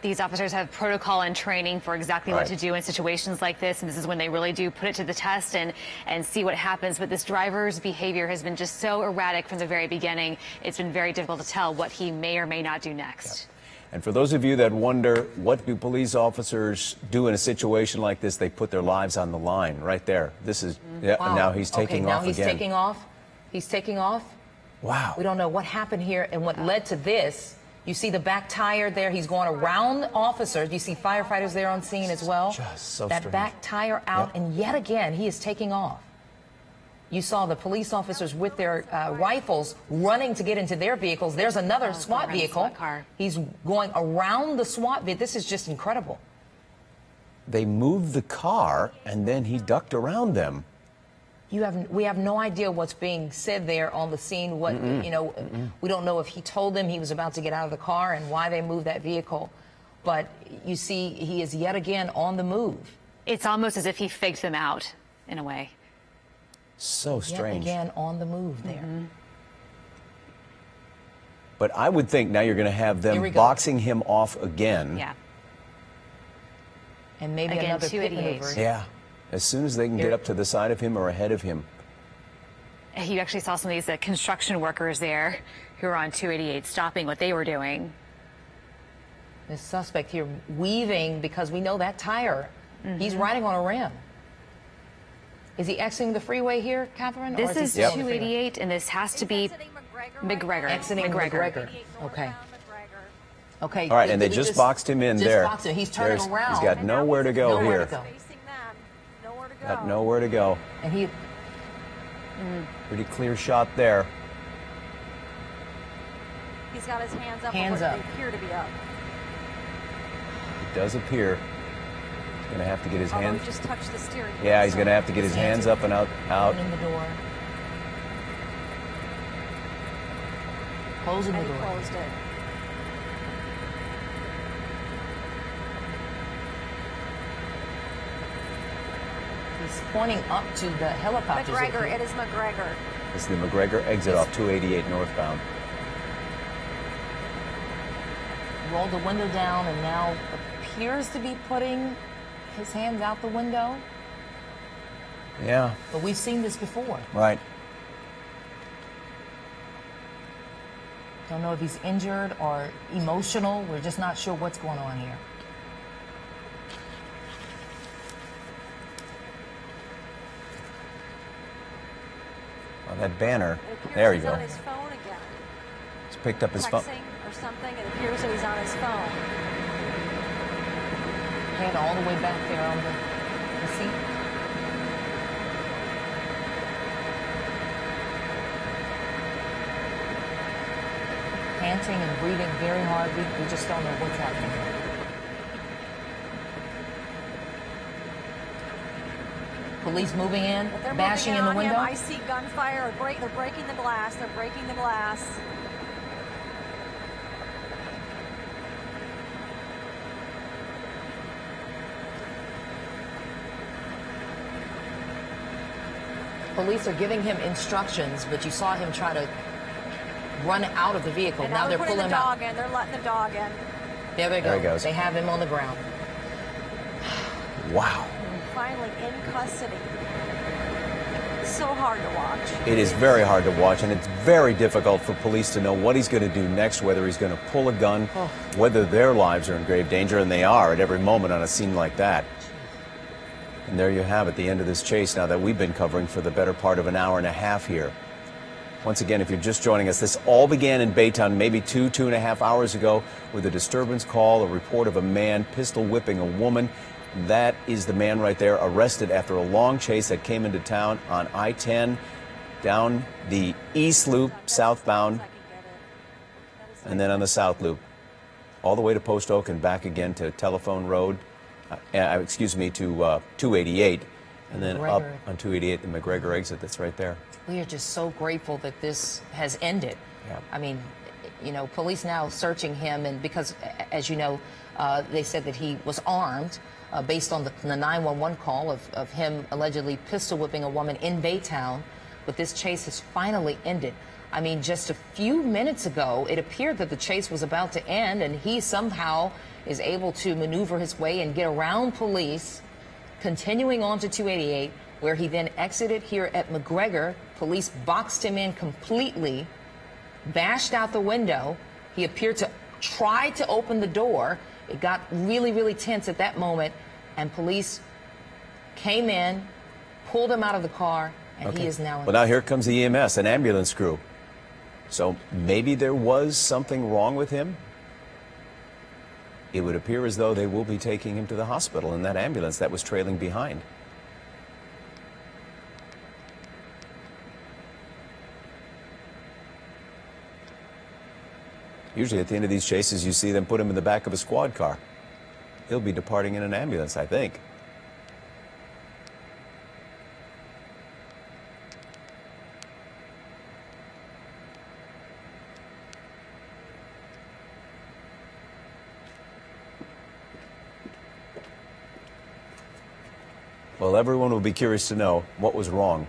S4: These officers have protocol and training for exactly what to do in situations like this, and this is when they really do put it to the test and and see what happens. But this driver's behavior has been just so erratic from the very beginning. It's been very difficult to tell what he may or may not do next.
S2: And for those of you that wonder, what do police officers do in a situation like this? They put their lives on the line right there. This is, mm-hmm. yeah,
S1: Wow.
S2: now he's
S1: okay,
S2: taking
S1: now
S2: off
S1: he's
S2: again.
S1: taking off. He's taking off.
S2: wow.
S1: We don't know what happened here and what led to this. You see the back tire there. He's going around officers. You see firefighters there on scene as well.
S2: Just so
S1: that
S2: strange.
S1: back tire out,
S2: Yep.
S1: and yet again he is taking off. You saw the police officers with their uh, rifles running to get into their vehicles. There's another
S4: Oh,
S1: SWAT vehicle.
S4: SWAT car.
S1: He's going around the SWAT vehicle. This is just incredible.
S2: They moved the car and then he ducked around them.
S1: You have we have no idea what's being said there on the scene. What you know, we don't know if he told them he was about to get out of the car and why they moved that vehicle. But you see, he is yet again on the move.
S4: It's almost as if he faked them out in a way.
S2: So
S1: Yet
S2: strange.
S1: again on the move there.
S4: Mm-hmm.
S2: But I would think now you're going to have them boxing him off again.
S4: Yeah.
S1: And maybe
S4: Again,
S1: another pit
S4: 288.
S1: maneuver.
S2: Yeah. As soon as they can get up to the side of him or ahead of him.
S4: You actually saw some of these uh, construction workers there who were on 288 stopping what they were doing.
S1: This suspect here weaving because we know that tire. He's
S4: Mm-hmm.
S1: riding on a rim. Is he exiting the freeway here, Catherine?
S4: This
S1: he
S4: is
S1: still on the freeway?
S4: 288, and this has to be
S3: McGregor.
S4: McGregor.
S1: Exiting
S3: now.
S1: McGregor. Okay. Okay.
S2: All right, and they
S1: we
S2: just boxed him in
S1: just
S2: there.
S1: boxed him. He's turning
S2: There's-
S1: around.
S2: He's got nowhere to go
S1: Nowhere
S2: here.
S1: to go.
S2: Got nowhere to go.
S1: and he
S2: Pretty clear shot there.
S3: He's got his hands up.
S1: Hands up.
S3: Appear to be up.
S2: It does appear. He's going to have to get his
S3: Although
S2: hands.
S3: he just touched the steering. wheel,
S2: Yeah, he's
S3: so-
S2: going to have to get his hands up and out. out.
S1: opening the door. Closing the
S3: And he
S1: door.
S3: closed it.
S1: He's pointing up to the helicopter.
S3: McGregor. It is McGregor.
S2: This is the McGregor exit off 288 northbound.
S1: rolled the window down and now appears to be putting his hands out the window.
S2: Yeah,
S1: But we've seen this before.
S2: right.
S1: Don't know if he's injured or emotional. We're just not sure what's going on here.
S2: Well, that banner. There you
S3: he's
S2: go.
S3: on his phone again.
S2: He's picked up his phone.
S3: Or something. It appears that he's on his phone.
S1: Head all the way back there on the, the seat. panting and breathing very hard. We, we just don't know what's happening. Police moving in,
S3: they're
S1: bashing
S3: moving
S1: in the
S3: on him.
S1: window.
S3: I see gunfire. Break, they're breaking the glass. They're breaking the glass.
S1: Police are giving him instructions, but you saw him try to run out of the vehicle.
S3: And
S1: now
S3: now
S1: they're
S3: they're putting
S1: pulling
S3: the
S1: him out.
S3: dog in. They're letting the dog in.
S1: There they go.
S2: There he goes.
S1: They have him on the ground.
S2: Wow.
S3: Finally in custody. So hard to watch.
S2: It is very hard to watch, and it's very difficult for police to know what he's going to do next, whether he's going to pull a gun, oh. whether their lives are in grave danger, and they are at every moment on a scene like that. And there you have it, the end of this chase now that we've been covering for the better part of an hour and a half here. Once again, if you're just joining us, this all began in Baytown maybe two, two and a half hours ago with a disturbance call, a report of a man pistol whipping a woman. That is the man right there, arrested after a long chase that came into town on I 10 down the East Loop southbound
S3: I can get it. That is
S2: and then on the South Loop, all the way to Post Oak and back again to Telephone Road, uh, uh, excuse me, to uh, 288, and then up on 288, the McGregor exit that's right there.
S1: We are just so grateful that this has ended.
S2: Yeah.
S1: I mean, you know, police now searching him, and because, as you know, uh, they said that he was armed uh, based on the, the 911 call of, of him allegedly pistol whipping a woman in Baytown. But this chase has finally ended. I mean, just a few minutes ago, it appeared that the chase was about to end, and he somehow is able to maneuver his way and get around police continuing on to 288, where he then exited here at McGregor. Police boxed him in completely, bashed out the window. He appeared to try to open the door. It got really, really tense at that moment, and police came in, pulled him out of the car, and he is now in
S2: Well, now here comes the EMS, an ambulance crew. So maybe there was something wrong with him. It would appear as though they will be taking him to the hospital in that ambulance that was trailing behind. Usually at the end of these chases, you see them put him in the back of a squad car. He'll be departing in an ambulance, I think. Well, everyone will be curious to know what was wrong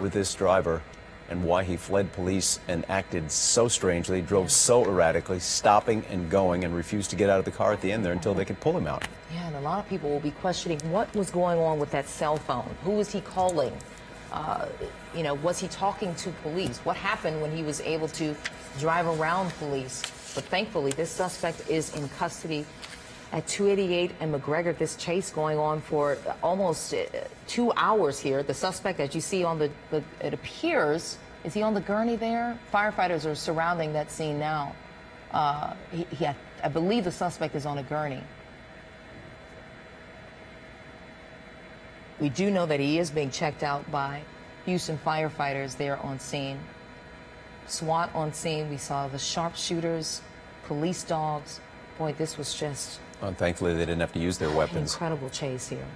S2: with this driver and why he fled police and acted so strangely, drove so erratically, stopping and going, and refused to get out of the car at the end there until they could pull him out.
S1: Yeah, and a lot of people will be questioning what was going on with that cell phone. Who was he calling? Uh, you know, was he talking to police? What happened when he was able to drive around police? But thankfully, this suspect is in custody at 288 and McGregor. This chase going on for almost uh, two hours here. The suspect, as you see on the, the it appears, is he on the gurney there? Firefighters are surrounding that scene now. Uh, he, he, I believe the suspect is on a gurney. We do know that he is being checked out by Houston firefighters there on scene. SWAT on scene. We saw the sharpshooters, police dogs. Boy, this was just
S2: And thankfully, they didn't have to use their weapons.
S1: incredible chase here.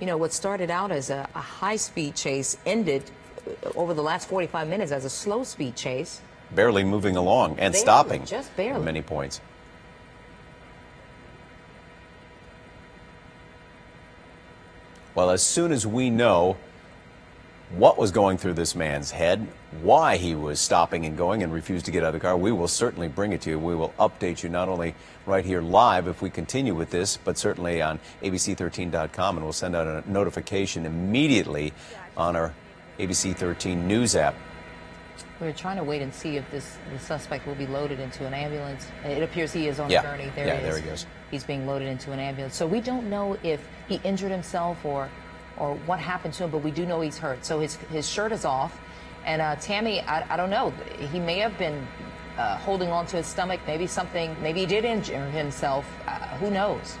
S1: You know, what started out as a, a high speed chase ended uh, over the last 45 minutes as a slow speed chase.
S2: Barely moving along and
S1: Barely,
S2: stopping
S1: just
S2: at
S1: barely.
S2: many points. Well, as soon as we know what was going through this man's head, why he was stopping and going and refused to get out of the car, we will certainly bring it to you. We will update you not only right here live if we continue with this, but certainly on ABC13.com, and we'll send out a notification immediately on our ABC 13 news app.
S1: We're trying to wait and see if this the suspect will be loaded into an ambulance. It appears he is on
S2: Yeah.
S1: a gurney. There
S2: Yeah,
S1: he is.
S2: there he goes.
S1: He's being loaded into an ambulance. So we don't know if he injured himself or or what happened to him, but we do know he's hurt. So his his shirt is off, and uh, Tammy, I, I don't know. He may have been uh, holding on to his stomach. Maybe something. Maybe he did injure himself. Uh, who knows?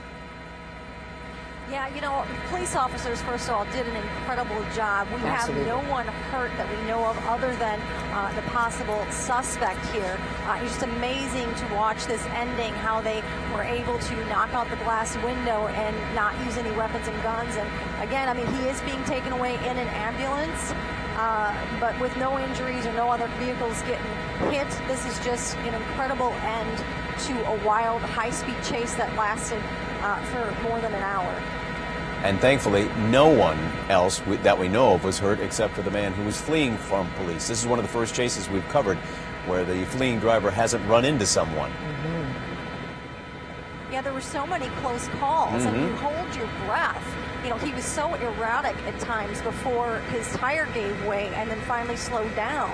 S3: Yeah, you know, police officers, first of all, did an incredible job. We
S1: Absolutely.
S3: have no one hurt that we know of other than uh, the possible suspect here. Uh, it's just amazing to watch this ending, how they were able to knock out the glass window and not use any weapons and guns. And again, I mean, he is being taken away in an ambulance. Uh, but with no injuries or no other vehicles getting hit, this is just an incredible end to a wild, high-speed chase that lasted uh, for more than an hour.
S2: And thankfully, no one else that we know of was hurt except for the man who was fleeing from police. This is one of the first chases we've covered where the fleeing driver hasn't run into someone.
S3: Yeah, there were so many close calls, and you hold your breath. You know, he was so erratic at times before his tire gave way and then finally slowed down.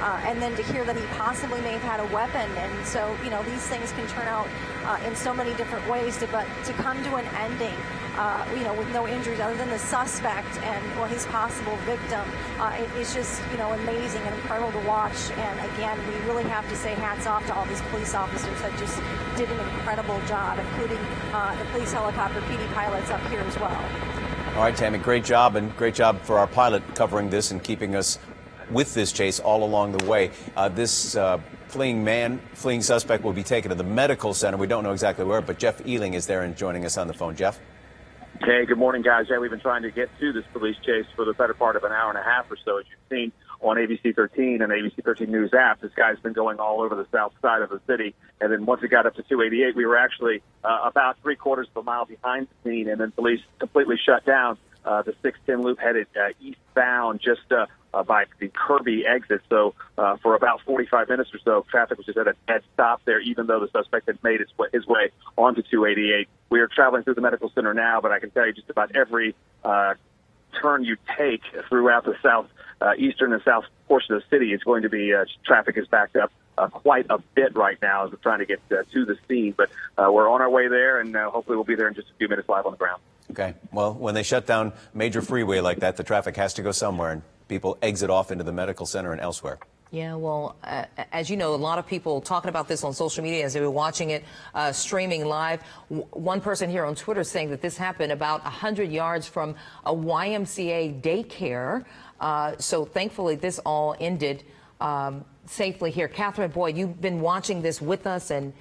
S3: Uh, and then to hear that he possibly may have had a weapon, and so you know these things can turn out uh, in so many different ways. To, but to come to an ending, uh, you know, with no injuries other than the suspect and or his possible victim, uh, it, it's just you know amazing and incredible to watch. And again, we really have to say hats off to all these police officers that just did an incredible job, including uh, the police helicopter PD pilots up here as well.
S2: All right, Tammy, great job, and great job for our pilot covering this and keeping us with this chase all along the way. Uh, this uh, fleeing man, fleeing suspect will be taken to the medical center. We don't know exactly where, but Jeff Ehling is there and joining us on the phone. Jeff?
S5: Hey, good morning, guys. Yeah, we've been trying to get to this police chase for the better part of an hour and a half or so, as you've seen on ABC 13 and ABC 13 News app. This guy's been going all over the south side of the city. And then once it got up to 288, we were actually uh, about three quarters of a mile behind the scene, and then police completely shut down uh, the 610 loop headed uh, eastbound just uh, uh, by the Kirby exit. So uh, for about 45 minutes or so, traffic was just at a dead stop there, even though the suspect had made his way, his way onto 288. We are traveling through the medical center now, but I can tell you just about every uh, turn you take throughout the south, uh, eastern and south portion of the city is going to be uh, traffic is backed up uh, quite a bit right now as we're trying to get uh, to the scene. But uh, we're on our way there, and uh, hopefully we'll be there in just a few minutes live on the ground.
S2: Okay. Well, when they shut down major freeway like that, the traffic has to go somewhere, and people exit off into the medical center and elsewhere.
S1: Yeah, well, uh, as you know, a lot of people talking about this on social media as they were watching it uh, streaming live. W- one person here on Twitter saying that this happened about 100 yards from a YMCA daycare. Uh, so thankfully, this all ended um, safely here. Catherine, boy, you've been watching this with us, and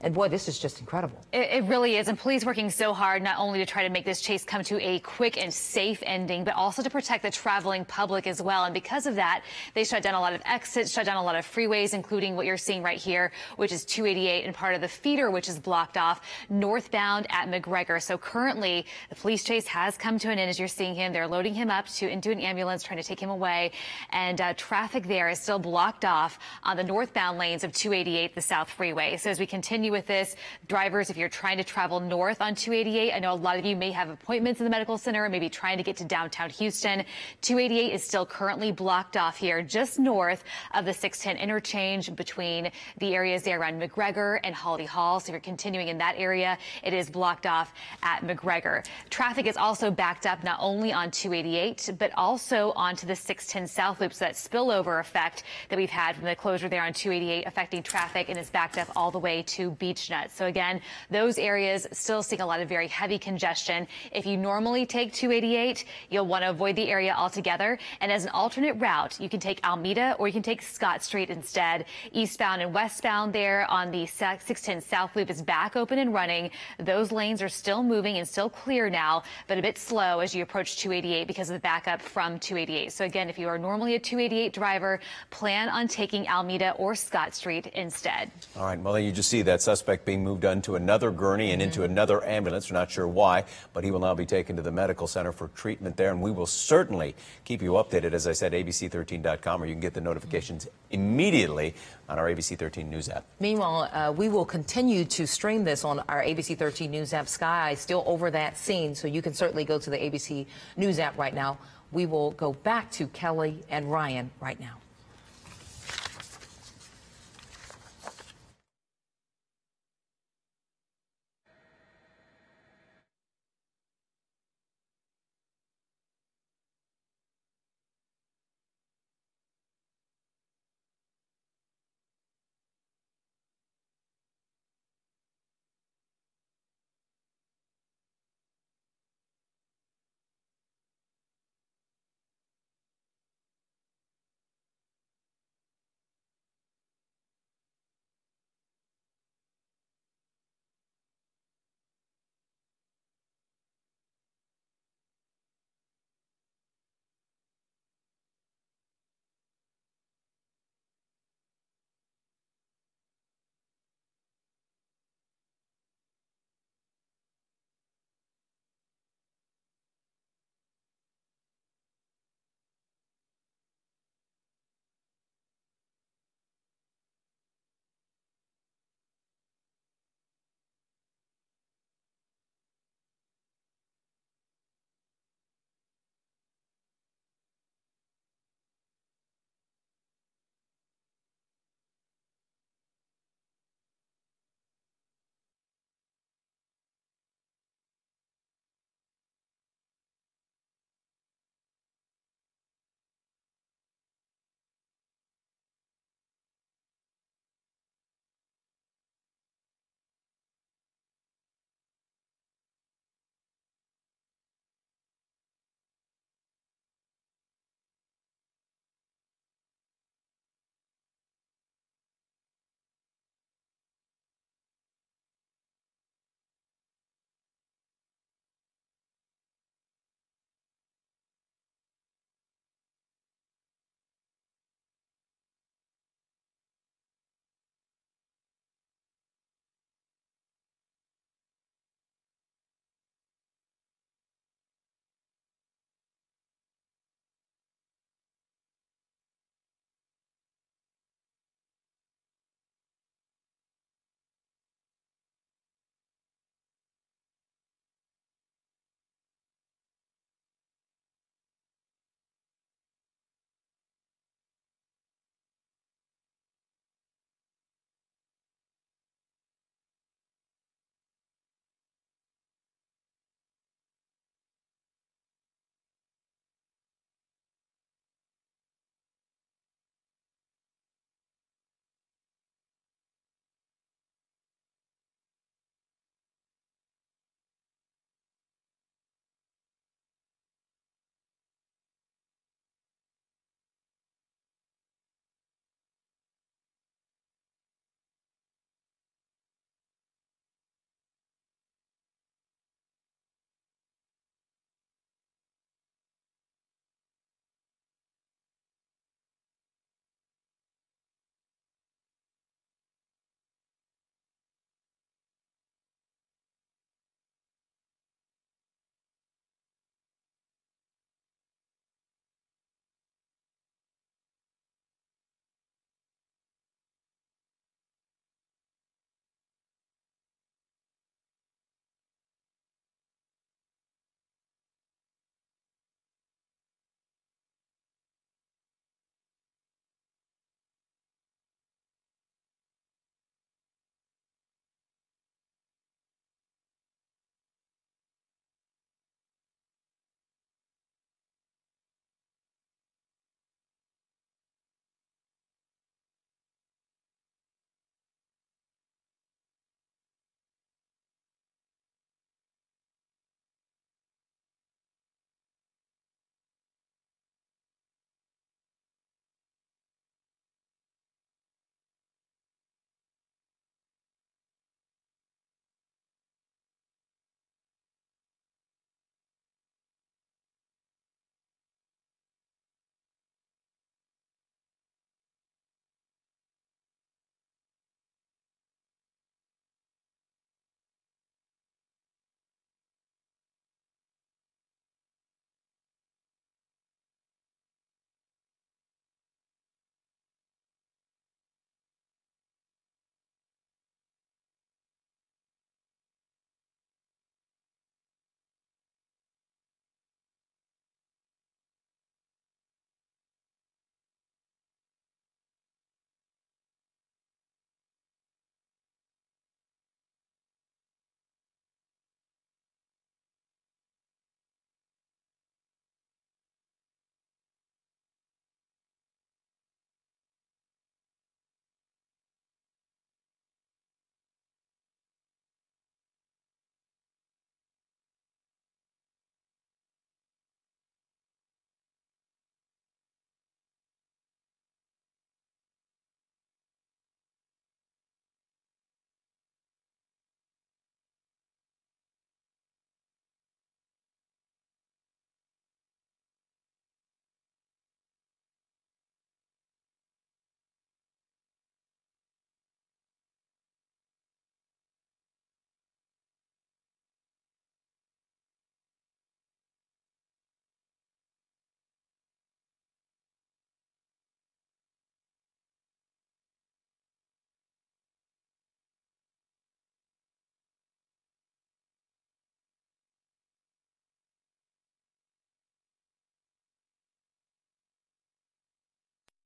S1: and boy, this is just incredible.
S4: It, it, really is. And police working so hard not only to try to make this chase come to a quick and safe ending, but also to protect the traveling public as well. And because of that, they shut down a lot of exits, shut down a lot of freeways, including what you're seeing right here, which is 288 and part of the feeder, which is blocked off northbound at McGregor. So currently, the police chase has come to an end as you're seeing him. They're loading him up to into an ambulance, trying to take him away. And uh, traffic there is still blocked off on the northbound lanes of 288, the South Freeway. So as we continue with this. Drivers, if you're trying to travel north on 288, I know a lot of you may have appointments in the medical center or maybe trying to get to downtown Houston. 288 is still currently blocked off here just north of the 610 interchange between the areas there around McGregor and Holly Hall. So if you're continuing in that area, it is blocked off at McGregor. Traffic is also backed up not only on 288, but also onto the 610 South Loop. So that spillover effect that we've had from the closure there on 288 affecting traffic and is backed up all the way to Beechnut. So again, those areas still seeing a lot of very heavy congestion. If you normally take 288, you'll want to avoid the area altogether. And as an alternate route, you can take Almeda or you can take Scott Street instead. Eastbound and westbound there on the 610 South Loop is back open and running. Those lanes are still moving and still clear now, but a bit slow as you approach 288 because of the backup from 288. So again, if you are normally a 288 driver, plan on taking Almeda or Scott Street instead.
S2: All right. Well, you just see that suspect being moved onto another gurney and into another ambulance. We're not sure why, but he will now be taken to the medical center for treatment there. And we will certainly keep you updated, as I said, abc13.com, or you can get the notifications immediately on our ABC 13 News app.
S1: Meanwhile, uh, we will continue to stream this on our ABC 13 News app. Sky still over that scene, so you can certainly go to the ABC News app right now. We will go back to Kelly and Ryan right now.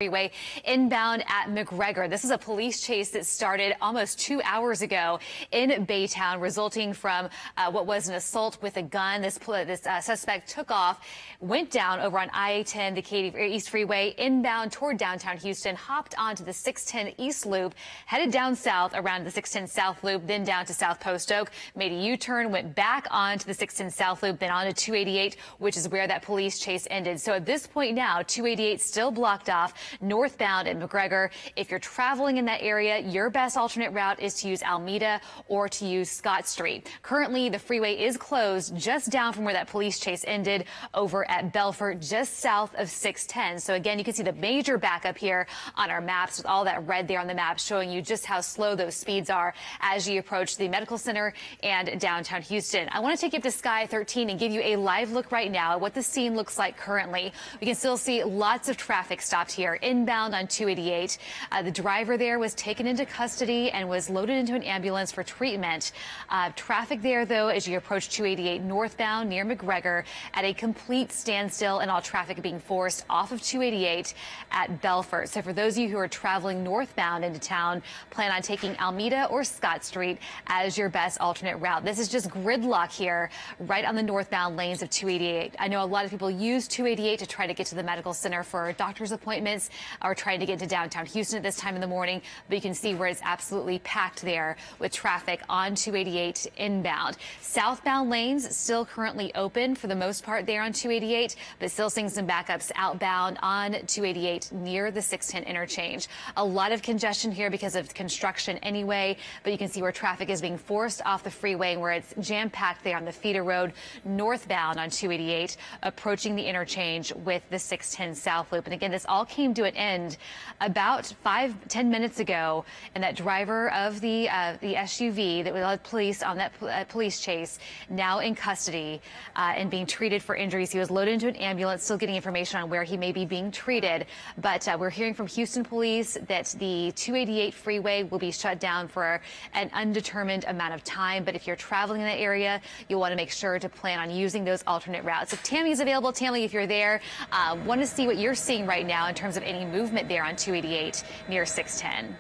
S4: Freeway inbound at McGregor. This is a police chase that started almost two hours ago in Baytown, resulting from uh, what was an assault with a gun. This, this uh, suspect took off, went down over on I-10, the Katy East Freeway, inbound toward downtown Houston, hopped onto the 610 East Loop, headed down south around the 610 South Loop, then down to South Post Oak, made a U-turn, went back onto the 610 South Loop, then onto 288, which is where that police chase ended. So at this point now, 288 still blocked off northbound at McGregor. If you're traveling in that area, your best alternate route is to use Almeda or to use Scott Street. Currently, the freeway is closed just down from where that police chase ended over at Bellfort, just south of 610. So again, you can see the major backup here on our maps with all that red there on the map showing you just how slow those speeds are as you approach the medical center and downtown Houston. I want to take you up to Sky 13 and give you a live look right now at what the scene looks like currently. We can still see lots of traffic stopped here inbound on 288. Uh, the driver there was taken into custody and was loaded into an ambulance for treatment. Uh, traffic there, though, as you approach 288 northbound near McGregor at a complete standstill and all traffic being forced off of 288 at Bellfort. So for those of you who are traveling northbound into town, plan on taking Almeda or Scott Street as your best alternate route. This is just gridlock here right on the northbound lanes of 288. I know a lot of people use 288 to try to get to the medical center for doctor's appointments are trying to get to downtown Houston at this time in the morning, but you can see where it's absolutely packed there with traffic on 288 inbound. Southbound lanes still currently open for the most part there on 288, but still seeing some backups outbound on 288 near the 610 interchange. A lot of congestion here because of construction anyway, but you can see where traffic is being forced off the freeway where it's jam packed there on the feeder road northbound on 288, approaching the interchange with the 610 South Loop. And again, this all came to an end about five, ten minutes ago, and that driver of the uh, the SUV that led police on that uh, police chase now in custody uh, and being treated for injuries. He was loaded into an ambulance, still getting information on where he may be being treated. But uh, we're hearing from Houston police that the 288 freeway will be shut down for an undetermined amount of time. But if you're traveling in that area, you'll want to make sure to plan on using those alternate routes. If Tammy is available, Tammy, if you're there, uh, want to see what you're seeing right now in terms of any movement there on 288 near 610.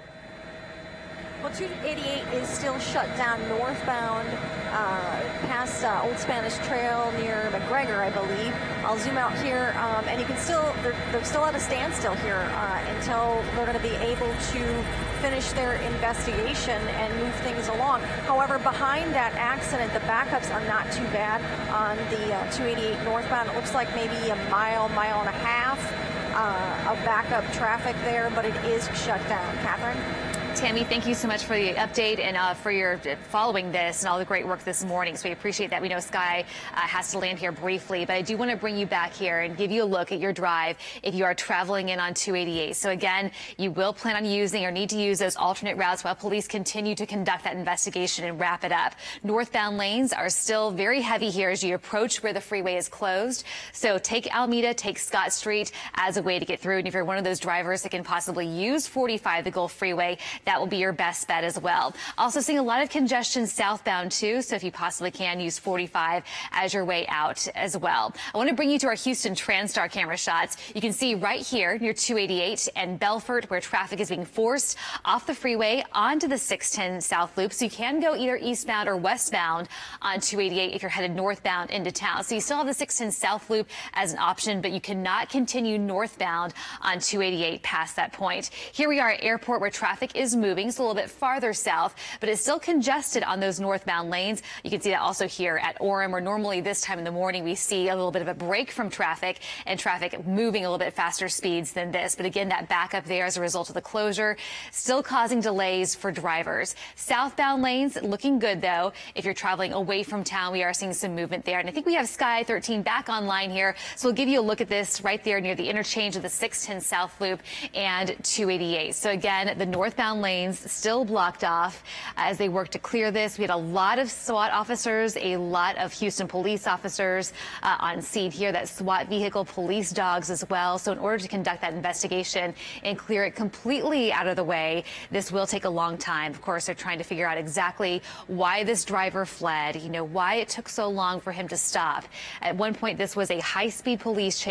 S3: Well, 288 is still shut down northbound uh, past uh, Old Spanish Trail near McGregor, I believe. I'll zoom out here, um, and you can still, they're, they're, still at a standstill here uh, until they're going to be able to finish their investigation and move things along. However, behind that accident, the backups are not too bad on the uh, 288 northbound. It looks like maybe a mile, mile and a half uh, of backup traffic there, but it is shut down. Catherine?
S4: Tammy, thank you so much for the update and uh, for your following this and all the great work this morning. So we appreciate that. We know Sky uh, has to land here briefly, but I do want to bring you back here and give you a look at your drive if you are traveling in on 288. So again, you will plan on using or need to use those alternate routes while police continue to conduct that investigation and wrap it up. Northbound lanes are still very heavy here as you approach where the freeway is closed. So take Almeda, take Scott Street as a way to get through. And if you're one of those drivers that can possibly use 45, the Gulf Freeway, that will be your best bet as well. Also seeing a lot of congestion southbound too, so if you possibly can use 45 as your way out as well. I want to bring you to our Houston TranStar camera shots. You can see right here near 288 and Bellfort where traffic is being forced off the freeway onto the 610 South Loop. So you can go either eastbound or westbound on 288 if you're headed northbound into town. So you still have the 610 South Loop as an option, but you cannot continue northbound on 288 past that point. Here we are at airport where traffic is moving. It's a little bit farther south, but it's still congested on those northbound lanes. You can see that also here at Orem, where normally this time in the morning we see a little bit of a break from traffic and traffic moving a little bit faster speeds than this. But again, that backup there as a result of the closure, still causing delays for drivers. Southbound lanes looking good though. If you're traveling away from town, we are seeing some movement there. And I think we have Sky 13 back online here. So we'll give you a look at this right there near the interchange of the 610 South Loop and 288. So again, the northbound lanes still blocked off as they work to clear this. We had a lot of SWAT officers, a lot of Houston police officers uh, on scene here, that SWAT vehicle, police dogs as well. So in order to conduct that investigation and clear it completely out of the way, this will take a long time. Of course, they're trying to figure out exactly why this driver fled, you know, why it took so long for him to stop. At one point, this was a high-speed police chase.